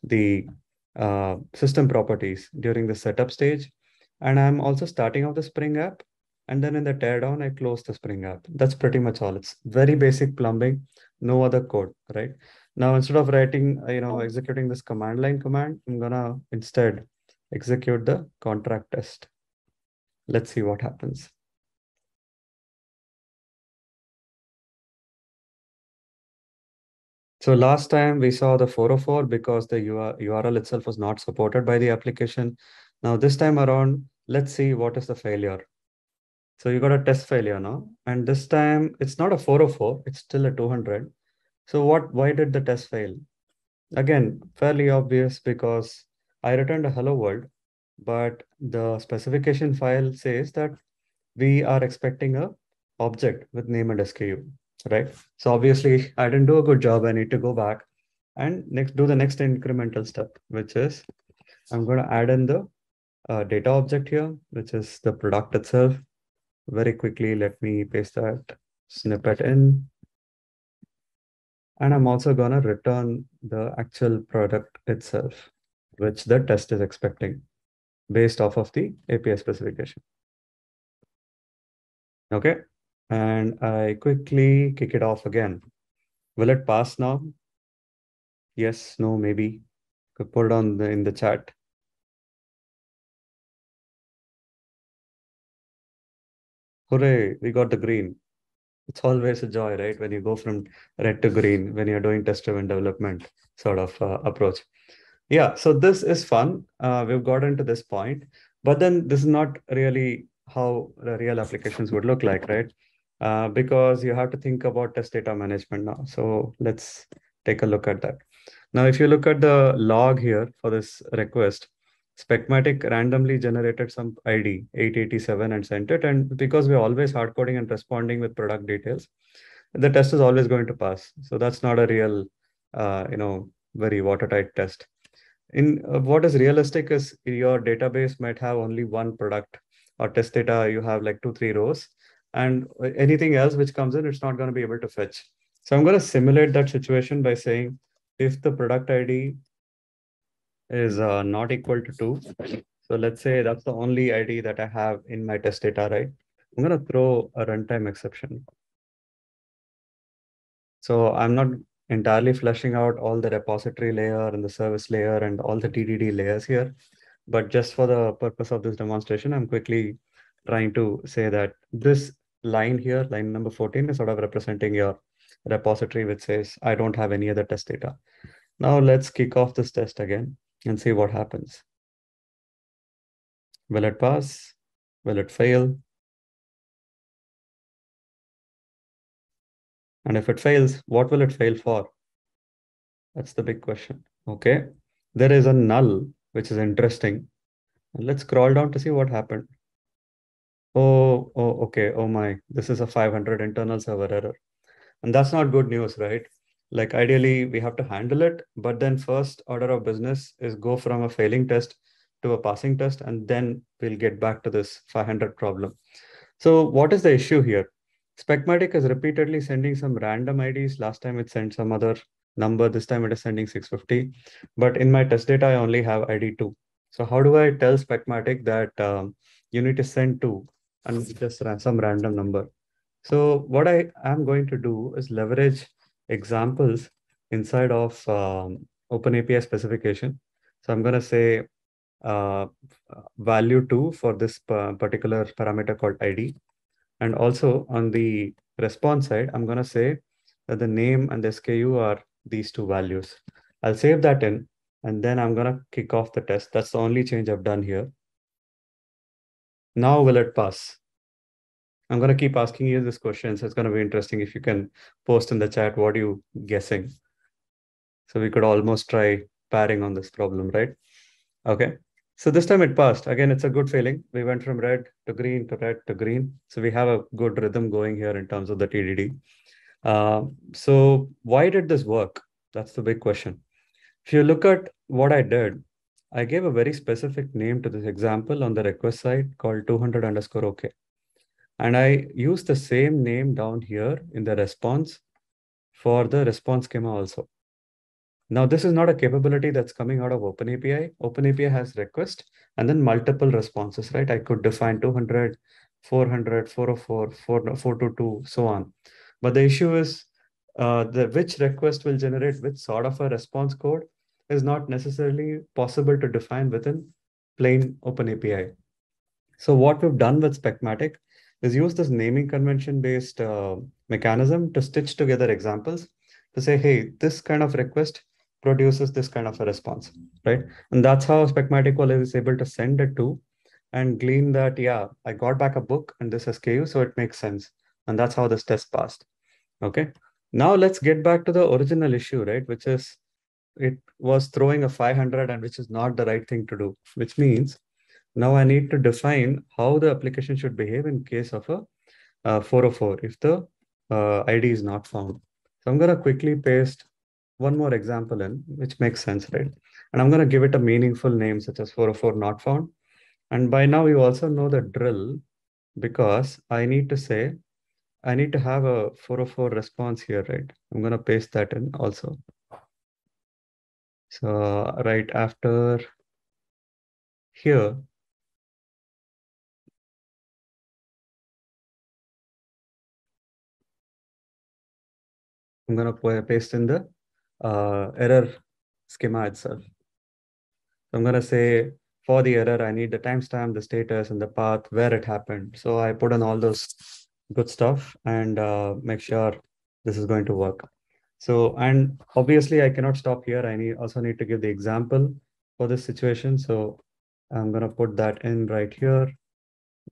the uh, system properties during the setup stage. And I'm also starting off the Spring app and then in the teardown, I close the Spring app. That's pretty much all. It's very basic plumbing, no other code, right? Now, instead of writing, uh, you know, executing this command line command, I'm gonna instead execute the contract test. Let's see what happens. So last time we saw the 404 because the URL itself was not supported by the application. Now this time around, let's see what is the failure. So you got a test failure now. And this time it's not a 404, it's still a 200. So what, why did the test fail? Again, fairly obvious because I returned a hello world, but the specification file says that we are expecting a object with name and SKU right? So obviously I didn't do a good job. I need to go back and next do the next incremental step, which is I'm going to add in the uh, data object here, which is the product itself. Very quickly, let me paste that snippet in. And I'm also going to return the actual product itself, which the test is expecting based off of the API specification. Okay, and I quickly kick it off again. Will it pass now? Yes, no, maybe. Could put it on the, in the chat. Hooray, we got the green. It's always a joy, right? When you go from red to green, when you're doing test-driven development sort of uh, approach. Yeah, so this is fun. Uh, we've gotten to this point, but then this is not really how the real applications would look like, right? Uh, because you have to think about test data management now. So let's take a look at that. Now, if you look at the log here for this request, Specmatic randomly generated some ID 887 and sent it. And because we're always hard coding and responding with product details, the test is always going to pass. So that's not a real, uh, you know, very watertight test. In uh, what is realistic is your database might have only one product or test data. You have like two, three rows and anything else which comes in, it's not going to be able to fetch. So I'm going to simulate that situation by saying if the product ID is uh, not equal to two, so let's say that's the only ID that I have in my test data, right? I'm going to throw a runtime exception. So I'm not entirely fleshing out all the repository layer and the service layer and all the TDD layers here. But just for the purpose of this demonstration, I'm quickly trying to say that this line here, line number 14 is sort of representing your repository, which says, I don't have any other test data. Now let's kick off this test again and see what happens. Will it pass? Will it fail? And if it fails, what will it fail for? That's the big question. Okay. There is a null, which is interesting. Let's scroll down to see what happened. Oh, oh, okay. Oh my, this is a 500 internal server error. And that's not good news, right? Like ideally we have to handle it, but then first order of business is go from a failing test to a passing test, and then we'll get back to this 500 problem. So what is the issue here? Specmatic is repeatedly sending some random IDs. Last time it sent some other number. This time it is sending 650. But in my test data, I only have ID 2. So how do I tell Specmatic that um, you need to send two? And just some random number. So what I am going to do is leverage examples inside of um, OpenAPI specification. So I'm going to say uh, value two for this particular parameter called ID. And also on the response side, I'm going to say that the name and the SKU are these two values. I'll save that in, and then I'm going to kick off the test. That's the only change I've done here. Now will it pass? I'm going to keep asking you this question. So it's going to be interesting if you can post in the chat what are you guessing. So we could almost try pairing on this problem, right? Okay. So this time it passed. Again, it's a good feeling. We went from red to green to red to green. So we have a good rhythm going here in terms of the TDD. Uh, so why did this work? That's the big question. If you look at what I did, I gave a very specific name to this example on the request side called 200 underscore OK. And I use the same name down here in the response for the response schema also. Now, this is not a capability that's coming out of OpenAPI. OpenAPI has request and then multiple responses, right? I could define 200, 400, 404, 422, so on. But the issue is uh, the which request will generate which sort of a response code is not necessarily possible to define within plain open API. So what we've done with Specmatic is use this naming convention based uh, mechanism to stitch together examples. to say, hey, this kind of request produces this kind of a response, right? And that's how SpecMatic is able to send it to and glean that, yeah, I got back a book and this SKU, so it makes sense. And that's how this test passed. Okay. Now let's get back to the original issue, right? Which is it was throwing a 500 and which is not the right thing to do, which means now I need to define how the application should behave in case of a uh, 404 if the uh, ID is not found. So I'm going to quickly paste one more example in, which makes sense, right? And I'm going to give it a meaningful name such as 404 not found. And by now you also know the drill because I need to say, I need to have a 404 response here, right? I'm going to paste that in also. So right after here, I'm going to paste in the uh, error schema itself. I'm going to say for the error, I need the timestamp, the status, and the path where it happened. So I put in all those good stuff and uh, make sure this is going to work. So, and obviously I cannot stop here. I need also need to give the example for this situation. So I'm going to put that in right here.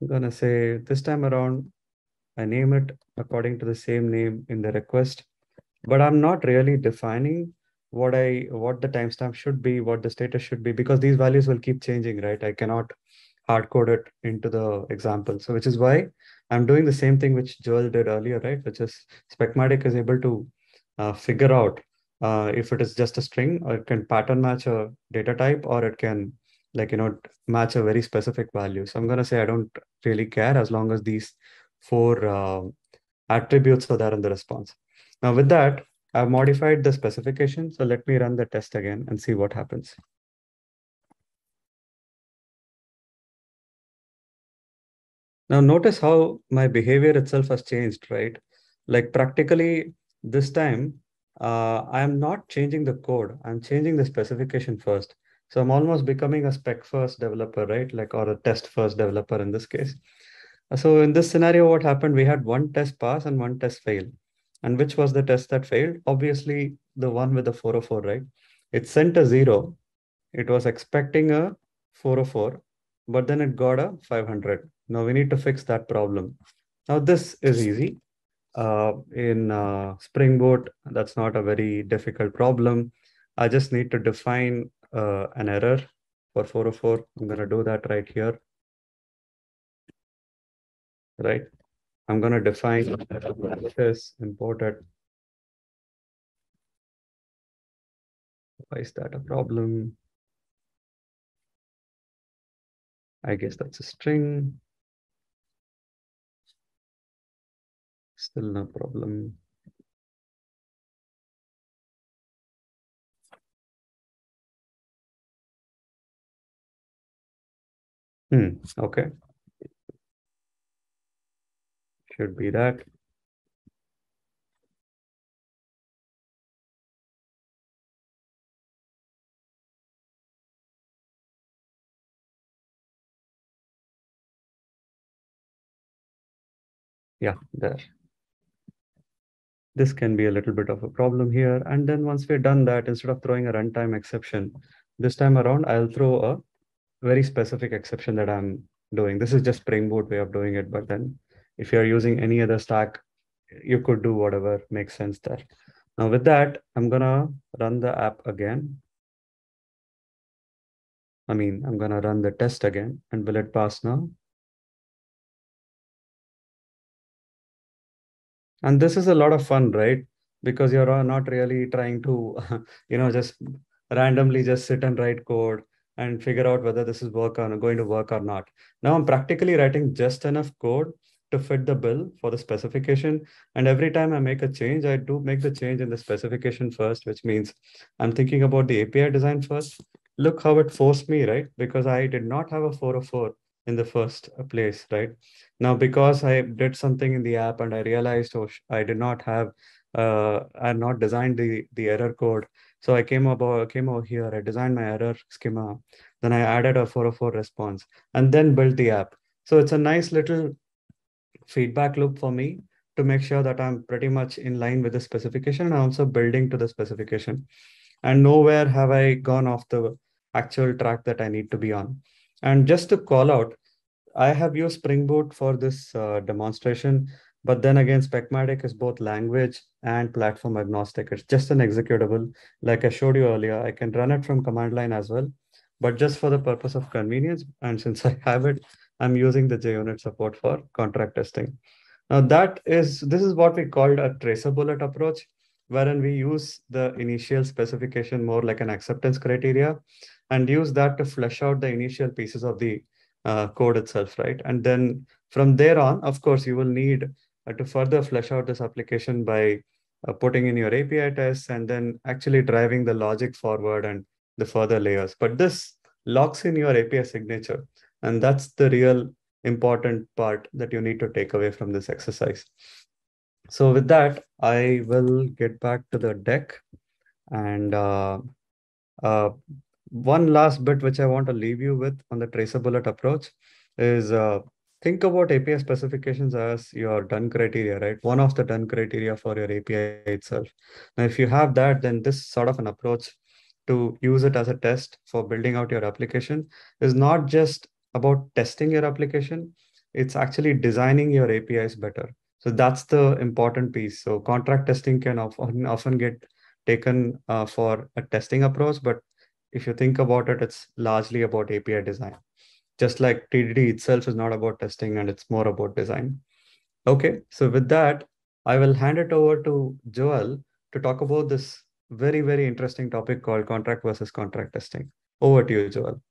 I'm going to say this time around, I name it according to the same name in the request but I'm not really defining what I what the timestamp should be, what the status should be, because these values will keep changing, right? I cannot hard code it into the example. So which is why I'm doing the same thing which Joel did earlier, right? Which is Specmatic is able to figure out uh, if it is just a string or it can pattern match a data type or it can like, you know, match a very specific value. So I'm going to say I don't really care as long as these four uh, attributes are there in the response. Now with that, I've modified the specification. So let me run the test again and see what happens. Now notice how my behavior itself has changed, right? Like practically this time, uh, I am not changing the code. I'm changing the specification first. So I'm almost becoming a spec first developer, right? Like, or a test first developer in this case. So in this scenario, what happened? We had one test pass and one test fail. And which was the test that failed? Obviously, the one with the 404, right? It sent a zero. It was expecting a 404, but then it got a 500. Now we need to fix that problem. Now this is easy. Uh, in uh, Spring Boot, that's not a very difficult problem. I just need to define uh, an error for 404. I'm going to do that right here. Right. I'm going to define this, import it. Why is that a problem? I guess that's a string. Still no problem. Hmm, okay should be that. Yeah, there. This can be a little bit of a problem here. And then once we're done that, instead of throwing a runtime exception, this time around, I'll throw a very specific exception that I'm doing. This is just Spring Boot way of doing it, but then if you're using any other stack, you could do whatever makes sense there. Now with that, I'm gonna run the app again. I mean, I'm gonna run the test again and will it pass now? And this is a lot of fun, right? Because you're not really trying to, (laughs) you know, just randomly just sit and write code and figure out whether this is work or going to work or not. Now I'm practically writing just enough code to fit the bill for the specification. And every time I make a change, I do make the change in the specification first, which means I'm thinking about the API design first. Look how it forced me, right? Because I did not have a 404 in the first place, right? Now, because I did something in the app and I realized, oh, I did not have, uh, I had not designed the, the error code. So I came about, came over here, I designed my error schema. Then I added a 404 response and then built the app. So it's a nice little feedback loop for me to make sure that I'm pretty much in line with the specification and also building to the specification. And nowhere have I gone off the actual track that I need to be on. And just to call out, I have used Spring Boot for this uh, demonstration, but then again, Specmatic is both language and platform agnostic. It's just an executable. Like I showed you earlier, I can run it from command line as well, but just for the purpose of convenience. And (laughs) since I have it, I'm using the JUnit support for contract testing. Now that is, this is what we called a tracer bullet approach, wherein we use the initial specification more like an acceptance criteria and use that to flesh out the initial pieces of the uh, code itself, right? And then from there on, of course, you will need uh, to further flesh out this application by uh, putting in your API tests and then actually driving the logic forward and the further layers. But this locks in your API signature. And that's the real important part that you need to take away from this exercise. So with that, I will get back to the deck. And uh, uh, one last bit which I want to leave you with on the tracer bullet approach is uh, think about API specifications as your done criteria, right? One of the done criteria for your API itself. Now, if you have that, then this sort of an approach to use it as a test for building out your application is not just about testing your application, it's actually designing your APIs better. So that's the important piece. So contract testing can often, often get taken uh, for a testing approach, but if you think about it, it's largely about API design. Just like TDD itself is not about testing and it's more about design. Okay, so with that, I will hand it over to Joel to talk about this very, very interesting topic called contract versus contract testing. Over to you, Joel.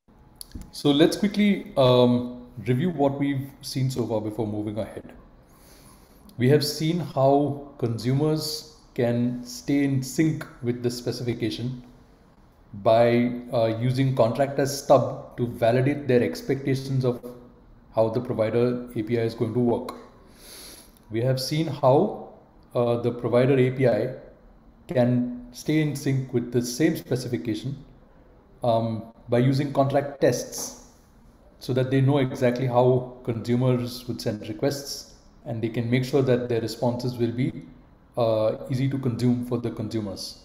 So let's quickly um, review what we've seen so far before moving ahead. We have seen how consumers can stay in sync with the specification by uh, using contract as stub to validate their expectations of how the provider API is going to work. We have seen how uh, the provider API can stay in sync with the same specification um, by using contract tests so that they know exactly how consumers would send requests and they can make sure that their responses will be uh, easy to consume for the consumers.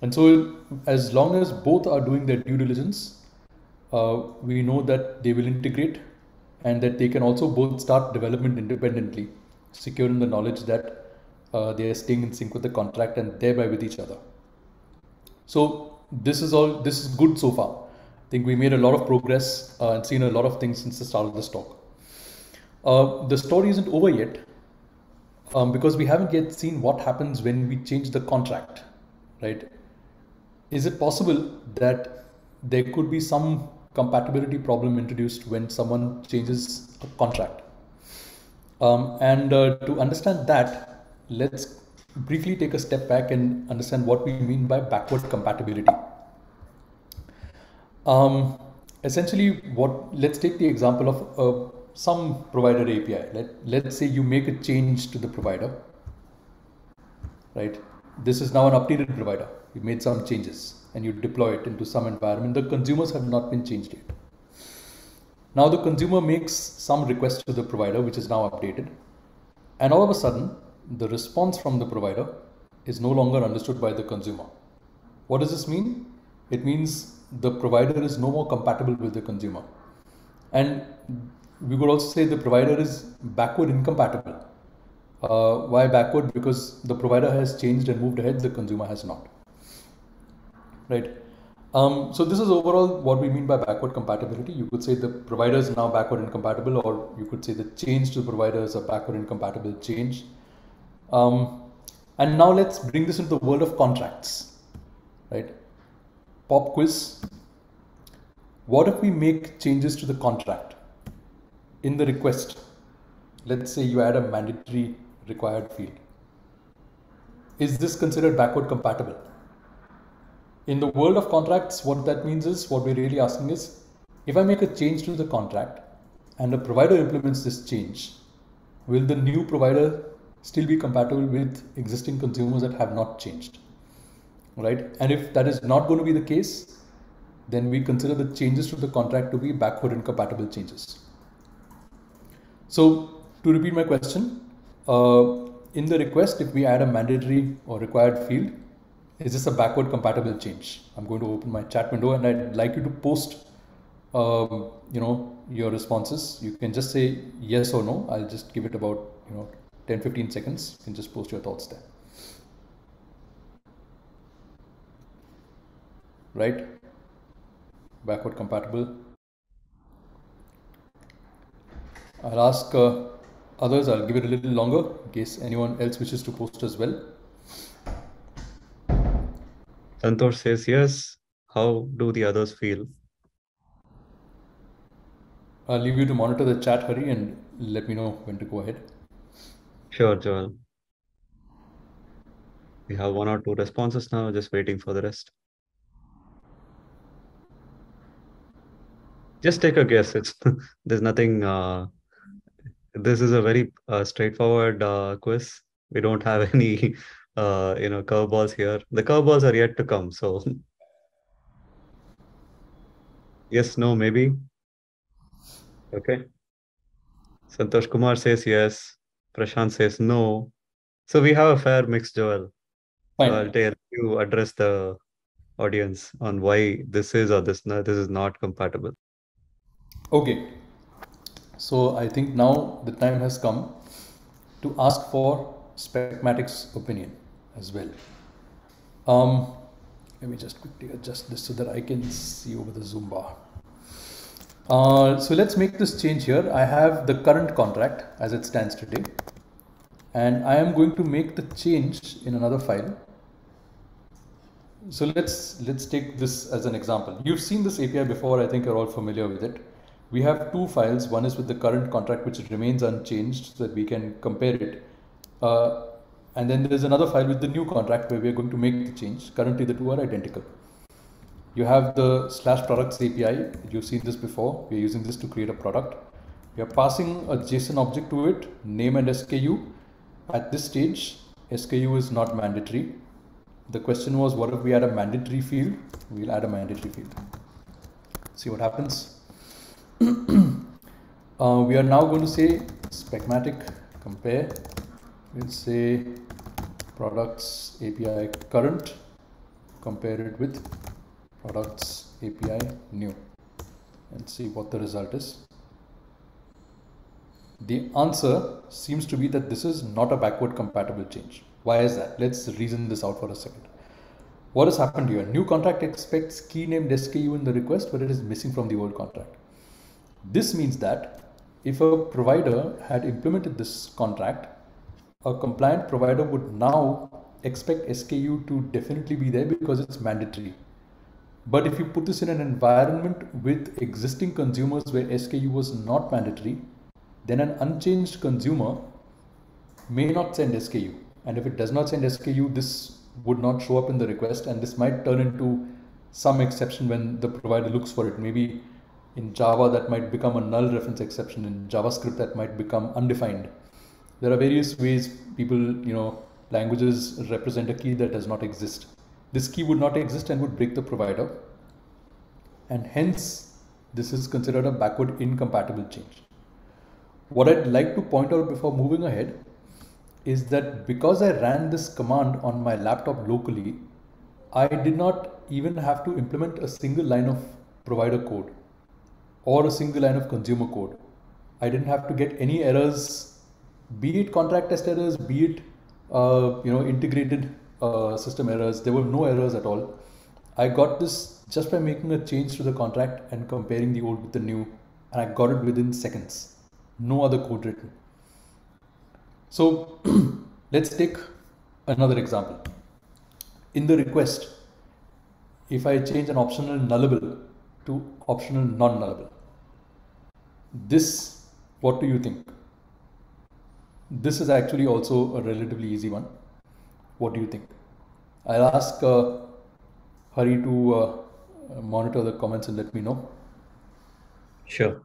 And so, as long as both are doing their due diligence, uh, we know that they will integrate and that they can also both start development independently, securing the knowledge that uh, they are staying in sync with the contract and thereby with each other. So, this is all this is good so far. I think we made a lot of progress uh, and seen a lot of things since the start of this talk. Uh, the story isn't over yet um, because we haven't yet seen what happens when we change the contract, right? is it possible that there could be some compatibility problem introduced when someone changes a contract? Um, and uh, to understand that, let's briefly take a step back and understand what we mean by backward compatibility. Um, essentially, what let's take the example of uh, some provider API. Let, let's say you make a change to the provider, right? This is now an updated provider you made some changes and you deploy it into some environment. The consumers have not been changed yet. Now the consumer makes some request to the provider, which is now updated. And all of a sudden, the response from the provider is no longer understood by the consumer. What does this mean? It means the provider is no more compatible with the consumer. And we could also say the provider is backward incompatible. Uh, why backward? Because the provider has changed and moved ahead, the consumer has not right? Um, so this is overall what we mean by backward compatibility. You could say the provider is now backward incompatible, or you could say the change to the provider is a backward incompatible change. Um, and now let's bring this into the world of contracts, right? Pop quiz. What if we make changes to the contract in the request? Let's say you add a mandatory required field. Is this considered backward compatible? in the world of contracts, what that means is what we're really asking is if I make a change to the contract and the provider implements this change, will the new provider still be compatible with existing consumers that have not changed? Right? And if that is not going to be the case, then we consider the changes to the contract to be backward incompatible changes. So, to repeat my question, uh, in the request, if we add a mandatory or required field, is this a backward compatible change? I'm going to open my chat window and I'd like you to post, um, you know, your responses. You can just say yes or no. I'll just give it about, you know, 10, 15 seconds. You can just post your thoughts there. Right? Backward compatible. I'll ask uh, others, I'll give it a little longer in case anyone else wishes to post as well. Santosh says yes. How do the others feel? I'll leave you to monitor the chat, Hari, and let me know when to go ahead. Sure, Joel. We have one or two responses now, just waiting for the rest. Just take a guess. It's (laughs) there's nothing uh, this is a very uh, straightforward uh, quiz. We don't have (laughs) any, uh, you know, curveballs here. The curveballs are yet to come. So, yes, no, maybe. Okay. Santosh Kumar says yes. Prashant says no. So we have a fair mix, Joel. Fine. So I'll tell you address the audience on why this is or this no, this is not compatible. Okay. So I think now the time has come to ask for Specmatic's opinion as well. Um, let me just quickly adjust this so that I can see over the Zoom bar. Uh, so let's make this change here. I have the current contract as it stands today, and I am going to make the change in another file. So let's let's take this as an example. You've seen this API before. I think you're all familiar with it. We have two files. One is with the current contract, which remains unchanged, so that we can compare it. Uh, and then there's another file with the new contract where we're going to make the change. Currently, the two are identical. You have the slash products API. You've seen this before. We're using this to create a product. We are passing a JSON object to it, name and SKU. At this stage, SKU is not mandatory. The question was, what if we add a mandatory field? We'll add a mandatory field. See what happens. Uh, we are now going to say Specmatic compare. We'll say products API current, compare it with products API new and see what the result is. The answer seems to be that this is not a backward compatible change. Why is that? Let's reason this out for a second. What has happened here? New contract expects key named SKU in the request, but it is missing from the old contract. This means that if a provider had implemented this contract, a compliant provider would now expect SKU to definitely be there because it's mandatory. But if you put this in an environment with existing consumers where SKU was not mandatory, then an unchanged consumer may not send SKU. And if it does not send SKU, this would not show up in the request, and this might turn into some exception when the provider looks for it. Maybe in Java that might become a null reference exception. In JavaScript that might become undefined. There are various ways people, you know, languages represent a key that does not exist. This key would not exist and would break the provider. And hence, this is considered a backward incompatible change. What I'd like to point out before moving ahead is that because I ran this command on my laptop locally, I did not even have to implement a single line of provider code or a single line of consumer code. I didn't have to get any errors, be it contract test errors, be it uh, you know integrated uh, system errors. There were no errors at all. I got this just by making a change to the contract and comparing the old with the new, and I got it within seconds. No other code written. So (clears throat) let's take another example. In the request, if I change an optional nullable to optional non-nullable, this, what do you think? This is actually also a relatively easy one. What do you think? I'll ask uh, Hari to uh, monitor the comments and let me know. Sure.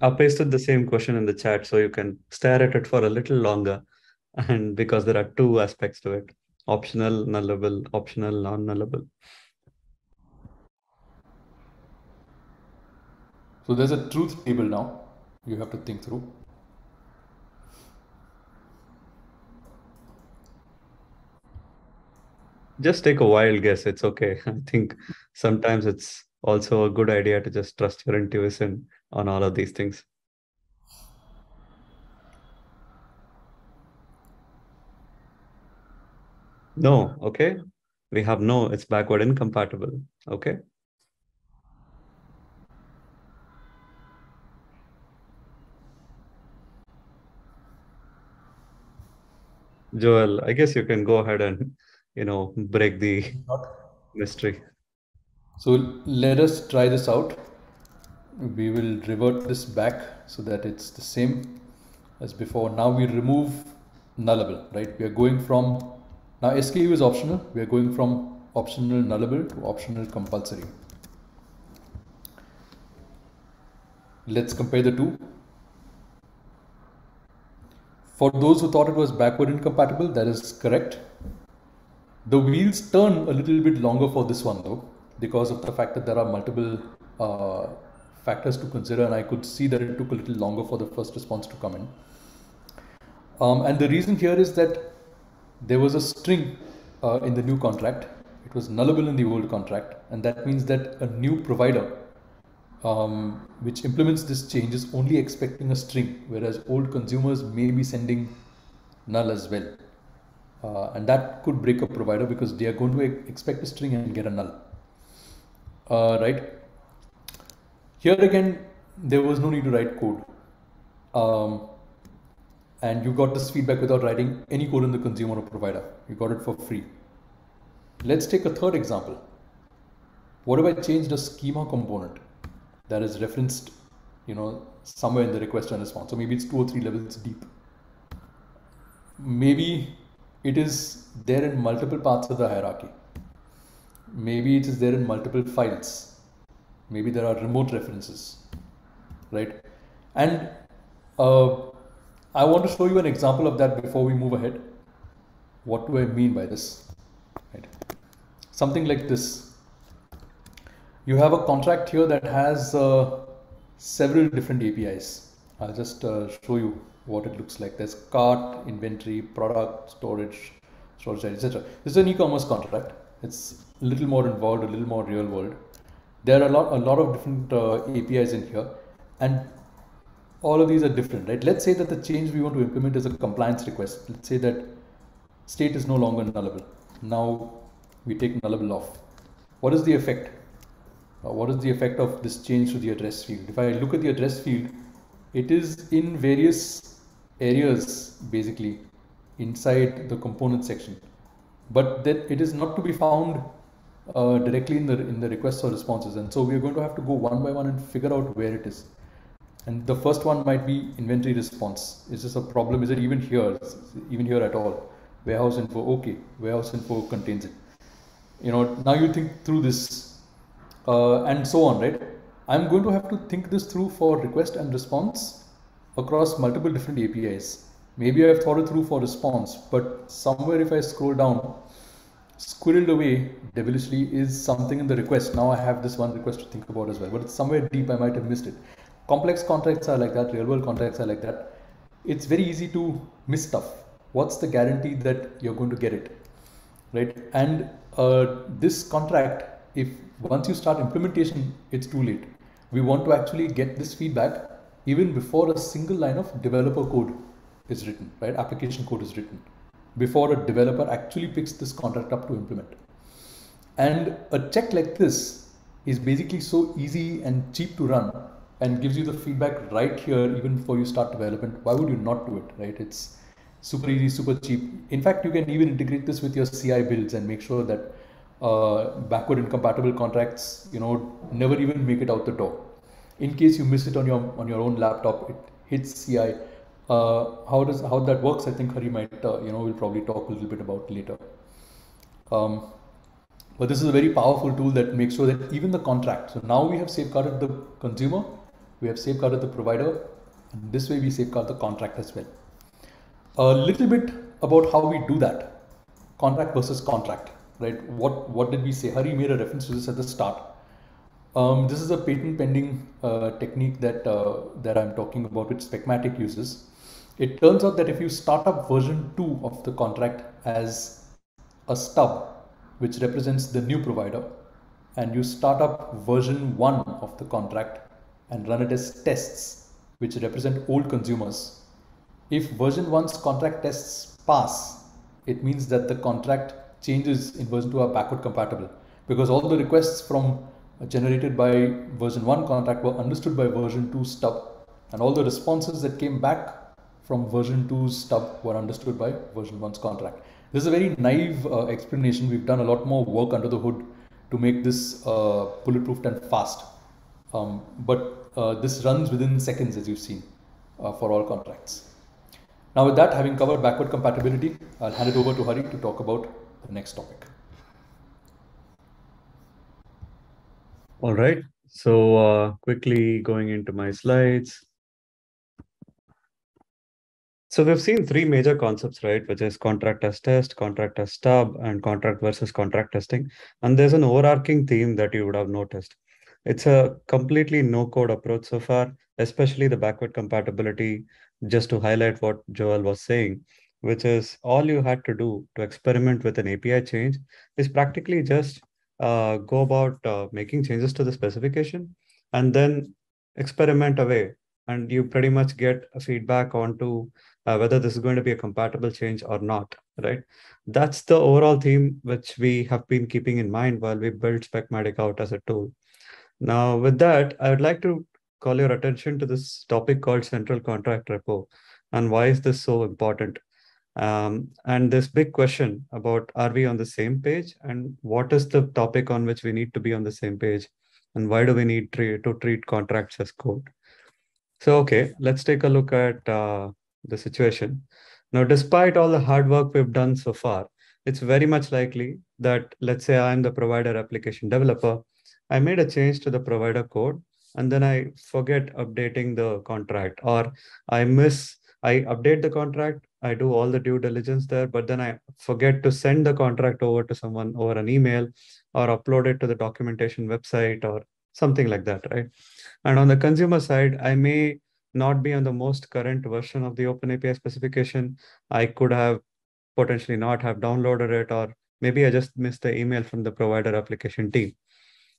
I pasted the same question in the chat so you can stare at it for a little longer. And because there are two aspects to it optional, nullable, optional, non nullable. So there's a truth table now you have to think through. Just take a wild guess. It's okay. (laughs) I think sometimes it's also a good idea to just trust your intuition on all of these things. No, okay. We have no, it's backward incompatible. Okay. Joel, I guess you can go ahead and, you know, break the mystery. So let us try this out. We will revert this back so that it's the same as before. Now we remove nullable, right? We are going from, now SKU is optional. We are going from optional nullable to optional compulsory. Let's compare the two. For those who thought it was backward incompatible, that is correct. The wheels turn a little bit longer for this one though, because of the fact that there are multiple uh, factors to consider and I could see that it took a little longer for the first response to come in. Um, and the reason here is that there was a string uh, in the new contract. It was nullable in the old contract and that means that a new provider um, which implements this change is only expecting a string, whereas old consumers may be sending null as well. Uh, and that could break a provider because they are going to expect a string and get a null. Uh, right? Here again, there was no need to write code. Um, and you got this feedback without writing any code in the consumer or provider. You got it for free. Let's take a third example. What if I changed a schema component? That is referenced, you know, somewhere in the request and response. So maybe it's two or three levels deep. Maybe it is there in multiple parts of the hierarchy. Maybe it is there in multiple files. Maybe there are remote references, right? And uh, I want to show you an example of that before we move ahead. What do I mean by this? Right? Something like this you have a contract here that has uh, several different APIs. I'll just uh, show you what it looks like. There's cart, inventory, product, storage, storage, etc. This is an e-commerce contract. It's a little more involved, a little more real world. There are a lot, a lot of different uh, APIs in here, and all of these are different, right? Let's say that the change we want to implement is a compliance request. Let's say that state is no longer nullable. Now we take nullable off. What is the effect? Uh, what is the effect of this change to the address field. If I look at the address field, it is in various areas basically inside the component section, but that it is not to be found uh, directly in the in the requests or responses. And so we are going to have to go one by one and figure out where it is. And the first one might be inventory response. Is this a problem? Is it even here? Even here at all? Warehouse info, okay. Warehouse info contains it. You know, now you think through this uh, and so on, right? I'm going to have to think this through for request and response across multiple different APIs. Maybe I've thought it through for response, but somewhere if I scroll down, squirreled away devilishly is something in the request. Now I have this one request to think about as well, but it's somewhere deep. I might have missed it. Complex contracts are like that. Real world contracts are like that. It's very easy to miss stuff. What's the guarantee that you're going to get it, right? And uh, this contract, if once you start implementation, it's too late. We want to actually get this feedback even before a single line of developer code is written, right? Application code is written before a developer actually picks this contract up to implement. And a check like this is basically so easy and cheap to run and gives you the feedback right here even before you start development. Why would you not do it, right? It's super easy, super cheap. In fact, you can even integrate this with your CI builds and make sure that uh, backward incompatible contracts, you know, never even make it out the door. In case you miss it on your on your own laptop, it hits CI. Uh, how does how that works? I think Hari might uh, you know we'll probably talk a little bit about later. Um, but this is a very powerful tool that makes sure that even the contract. So now we have safeguarded the consumer, we have safeguarded the provider, and this way we safeguard the contract as well. A little bit about how we do that: contract versus contract right? What what did we say? Hari made a reference to this at the start. Um, this is a patent pending uh, technique that uh, that I'm talking about, which Specmatic uses. It turns out that if you start up version two of the contract as a stub, which represents the new provider, and you start up version 1 of the contract and run it as tests, which represent old consumers. If version 1's contract tests pass, it means that the contract changes in version 2 are backward compatible because all the requests from uh, generated by version 1 contract were understood by version 2 stub and all the responses that came back from version 2's stub were understood by version 1's contract. This is a very naive uh, explanation. We've done a lot more work under the hood to make this uh, bulletproof and fast. Um, but uh, this runs within seconds as you've seen uh, for all contracts. Now with that, having covered backward compatibility, I'll hand it over to Hari to talk about the next topic. All right. So uh, quickly going into my slides. So we've seen three major concepts, right? Which is contract as test, contract as stub, and contract versus contract testing. And there's an overarching theme that you would have noticed. It's a completely no-code approach so far, especially the backward compatibility. Just to highlight what Joel was saying, which is all you had to do to experiment with an API change is practically just uh, go about uh, making changes to the specification and then experiment away. And you pretty much get feedback onto uh, whether this is going to be a compatible change or not, right? That's the overall theme which we have been keeping in mind while we build SpecMatic out as a tool. Now, with that, I would like to call your attention to this topic called central contract repo and why is this so important? Um, and this big question about are we on the same page and what is the topic on which we need to be on the same page and why do we need to, to treat contracts as code? So, okay, let's take a look at uh, the situation. Now, despite all the hard work we've done so far, it's very much likely that, let's say I'm the provider application developer, I made a change to the provider code and then I forget updating the contract or I miss, I update the contract, I do all the due diligence there, but then I forget to send the contract over to someone over an email or upload it to the documentation website or something like that, right? And on the consumer side, I may not be on the most current version of the Open API specification. I could have potentially not have downloaded it, or maybe I just missed the email from the provider application team.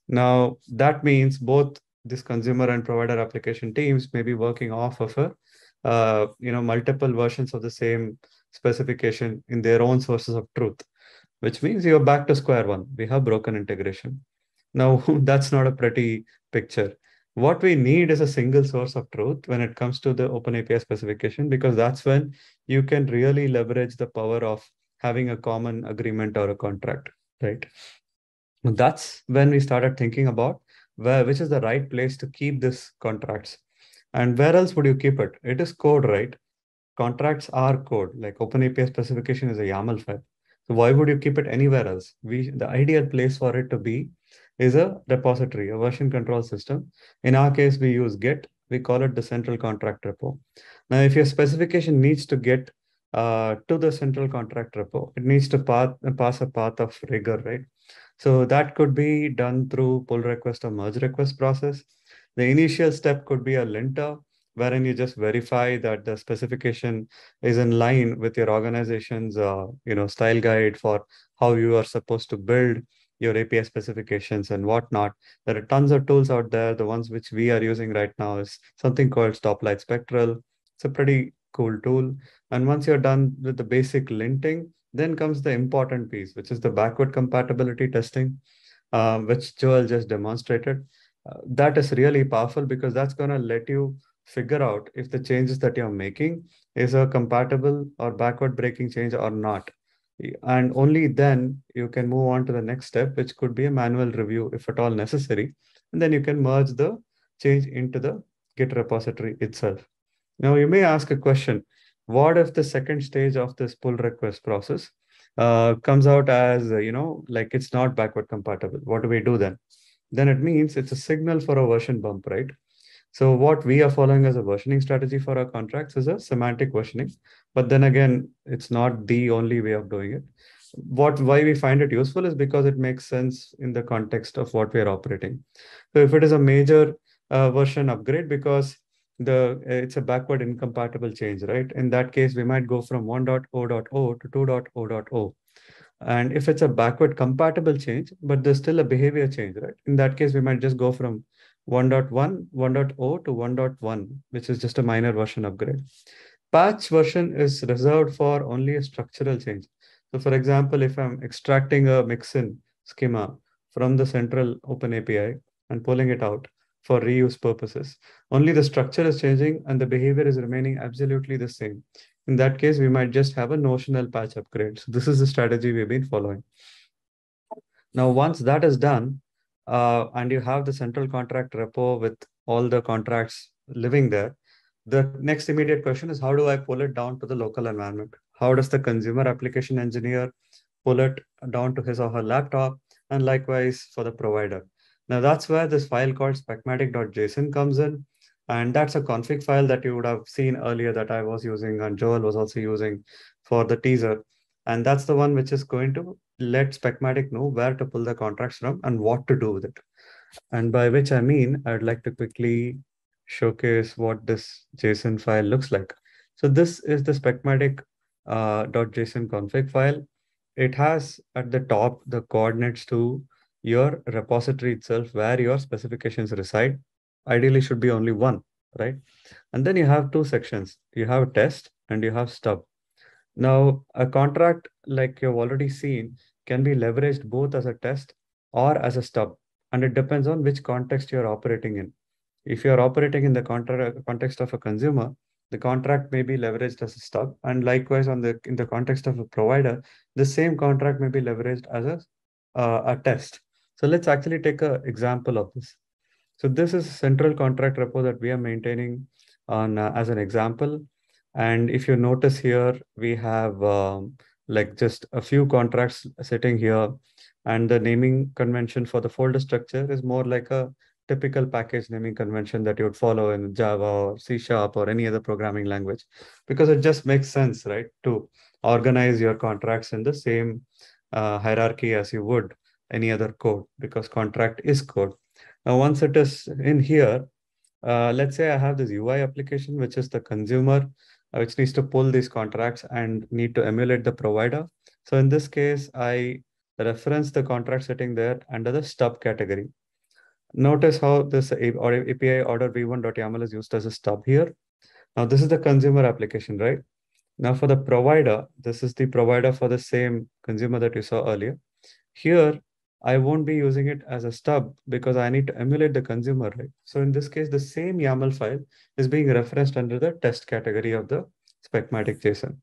Now, that means both this consumer and provider application teams may be working off of a, uh, you know, multiple versions of the same specification in their own sources of truth, which means you're back to square one. We have broken integration. Now, (laughs) that's not a pretty picture. What we need is a single source of truth when it comes to the OpenAPI specification, because that's when you can really leverage the power of having a common agreement or a contract, right? That's when we started thinking about where which is the right place to keep this contracts and where else would you keep it? It is code right? Contracts are code. Like Open openapi specification is a yaml file. So why would you keep it anywhere else? We the ideal place for it to be is a repository a version control system. In our case we use git. We call it the central contract repo. Now if your specification needs to get uh, to the central contract repo it needs to path, pass a path of rigor right? So that could be done through pull request or merge request process. The initial step could be a linter, wherein you just verify that the specification is in line with your organization's uh, you know style guide for how you are supposed to build your API specifications and whatnot. There are tons of tools out there. The ones which we are using right now is something called Stoplight Spectral. It's a pretty cool tool. And once you're done with the basic linting, then comes the important piece, which is the backward compatibility testing, uh, which Joel just demonstrated. That is really powerful because that's going to let you figure out if the changes that you're making is a compatible or backward breaking change or not. And only then you can move on to the next step, which could be a manual review if at all necessary. And then you can merge the change into the Git repository itself. Now you may ask a question, what if the second stage of this pull request process uh, comes out as, you know, like it's not backward compatible? What do we do then? Then it means it's a signal for a version bump, right? So what we are following as a versioning strategy for our contracts is a semantic versioning. But then again, it's not the only way of doing it. What why we find it useful is because it makes sense in the context of what we are operating. So if it is a major uh, version upgrade, because the it's a backward incompatible change, right? In that case, we might go from 1.0.0 to 2.0.0. And if it's a backward compatible change, but there's still a behavior change, right? In that case, we might just go from 1.1, 1.0 to 1.1, which is just a minor version upgrade. Patch version is reserved for only a structural change. So for example, if I'm extracting a mixin schema from the central open API and pulling it out for reuse purposes, only the structure is changing and the behavior is remaining absolutely the same. In that case, we might just have a notional patch upgrade. So this is the strategy we've been following. Now, once that is done, uh, and you have the central contract repo with all the contracts living there, the next immediate question is how do I pull it down to the local environment? How does the consumer application engineer pull it down to his or her laptop? And likewise for the provider. Now that's where this file called specmatic.json comes in. And that's a config file that you would have seen earlier that I was using and Joel was also using for the teaser. And that's the one which is going to let Specmatic know where to pull the contracts from and what to do with it. And by which I mean, I'd like to quickly showcase what this JSON file looks like. So this is the Specmatic uh, .json config file. It has at the top the coordinates to your repository itself where your specifications reside ideally should be only one, right? And then you have two sections. You have test and you have stub. Now, a contract, like you've already seen, can be leveraged both as a test or as a stub. And it depends on which context you're operating in. If you're operating in the context of a consumer, the contract may be leveraged as a stub. And likewise, on the in the context of a provider, the same contract may be leveraged as a, uh, a test. So let's actually take an example of this. So this is central contract repo that we are maintaining on uh, as an example. And if you notice here, we have um, like just a few contracts sitting here. And the naming convention for the folder structure is more like a typical package naming convention that you would follow in Java or C Sharp or any other programming language, because it just makes sense, right, to organize your contracts in the same uh, hierarchy as you would any other code, because contract is code. Now, once it is in here, uh, let's say I have this UI application, which is the consumer, uh, which needs to pull these contracts and need to emulate the provider. So in this case, I reference the contract setting there under the stub category. Notice how this API order v1.yaml is used as a stub here. Now, this is the consumer application, right? Now, for the provider, this is the provider for the same consumer that you saw earlier. Here, I won't be using it as a stub because I need to emulate the consumer, right? So in this case, the same YAML file is being referenced under the test category of the Specmatic JSON.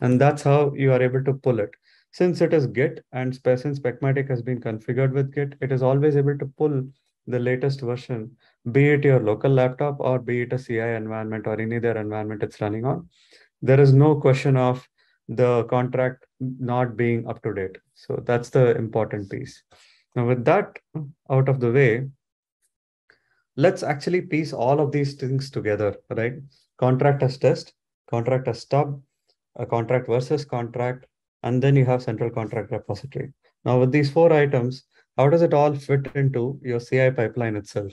And that's how you are able to pull it. Since it is Git and since Specmatic has been configured with Git, it is always able to pull the latest version, be it your local laptop or be it a CI environment or any other environment it's running on. There is no question of the contract not being up to date. So that's the important piece. Now, with that out of the way, let's actually piece all of these things together, right? Contract as test, contract as stub, a contract versus contract, and then you have central contract repository. Now, with these four items, how does it all fit into your CI pipeline itself?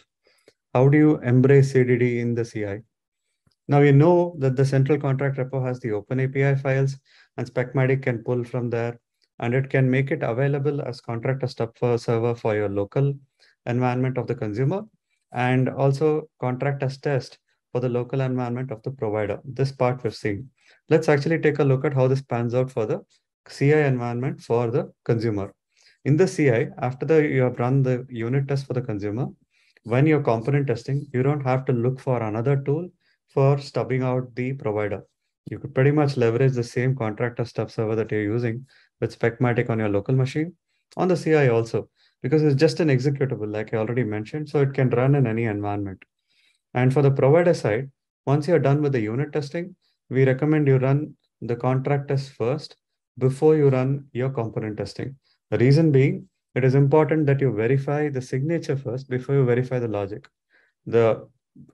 How do you embrace CDD in the CI? Now you know that the central contract repo has the open API files and Specmatic can pull from there and it can make it available as contract as stub server for your local environment of the consumer and also contract as test for the local environment of the provider. This part we've seen. Let's actually take a look at how this pans out for the CI environment for the consumer. In the CI, after the, you have run the unit test for the consumer, when you're component testing, you don't have to look for another tool for stubbing out the provider. You could pretty much leverage the same contract as stub server that you're using with Specmatic on your local machine on the CI also, because it's just an executable, like I already mentioned, so it can run in any environment. And for the provider side, once you're done with the unit testing, we recommend you run the contract test first before you run your component testing. The reason being, it is important that you verify the signature first before you verify the logic. The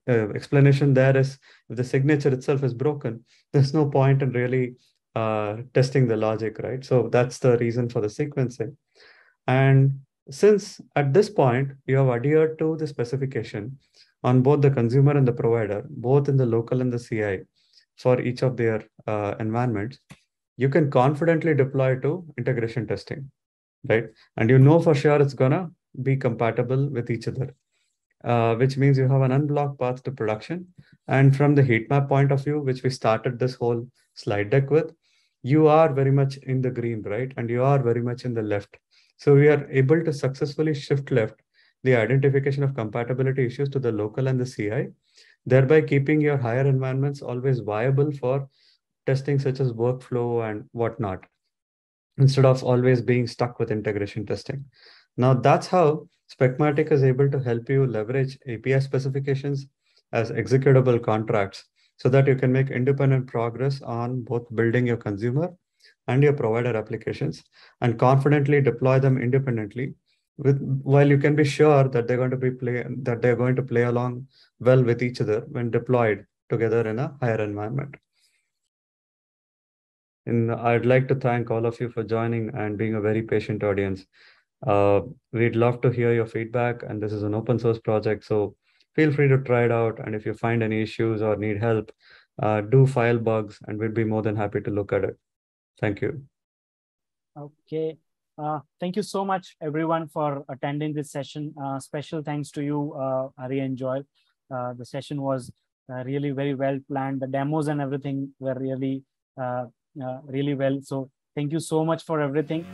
uh, explanation there is if the signature itself is broken, there's no point in really uh, testing the logic, right? So that's the reason for the sequencing. And since at this point you have adhered to the specification, on both the consumer and the provider, both in the local and the CI for each of their uh, environments, you can confidently deploy to integration testing, right? And you know for sure it's gonna be compatible with each other, uh, which means you have an unblocked path to production. And from the heat map point of view, which we started this whole slide deck with, you are very much in the green, right? And you are very much in the left. So we are able to successfully shift left the identification of compatibility issues to the local and the CI, thereby keeping your higher environments always viable for testing such as workflow and whatnot, instead of always being stuck with integration testing. Now that's how Specmatic is able to help you leverage API specifications as executable contracts so that you can make independent progress on both building your consumer and your provider applications and confidently deploy them independently with while you can be sure that they're going to be play that they're going to play along well with each other when deployed together in a higher environment. And I'd like to thank all of you for joining and being a very patient audience. Uh, we'd love to hear your feedback, and this is an open source project, so feel free to try it out. And if you find any issues or need help, uh, do file bugs, and we'd be more than happy to look at it. Thank you. Okay. Uh, thank you so much, everyone, for attending this session. Uh, special thanks to you, uh, Hari and Joel. Uh, the session was uh, really very well planned. The demos and everything were really, really well. So thank you so much for everything.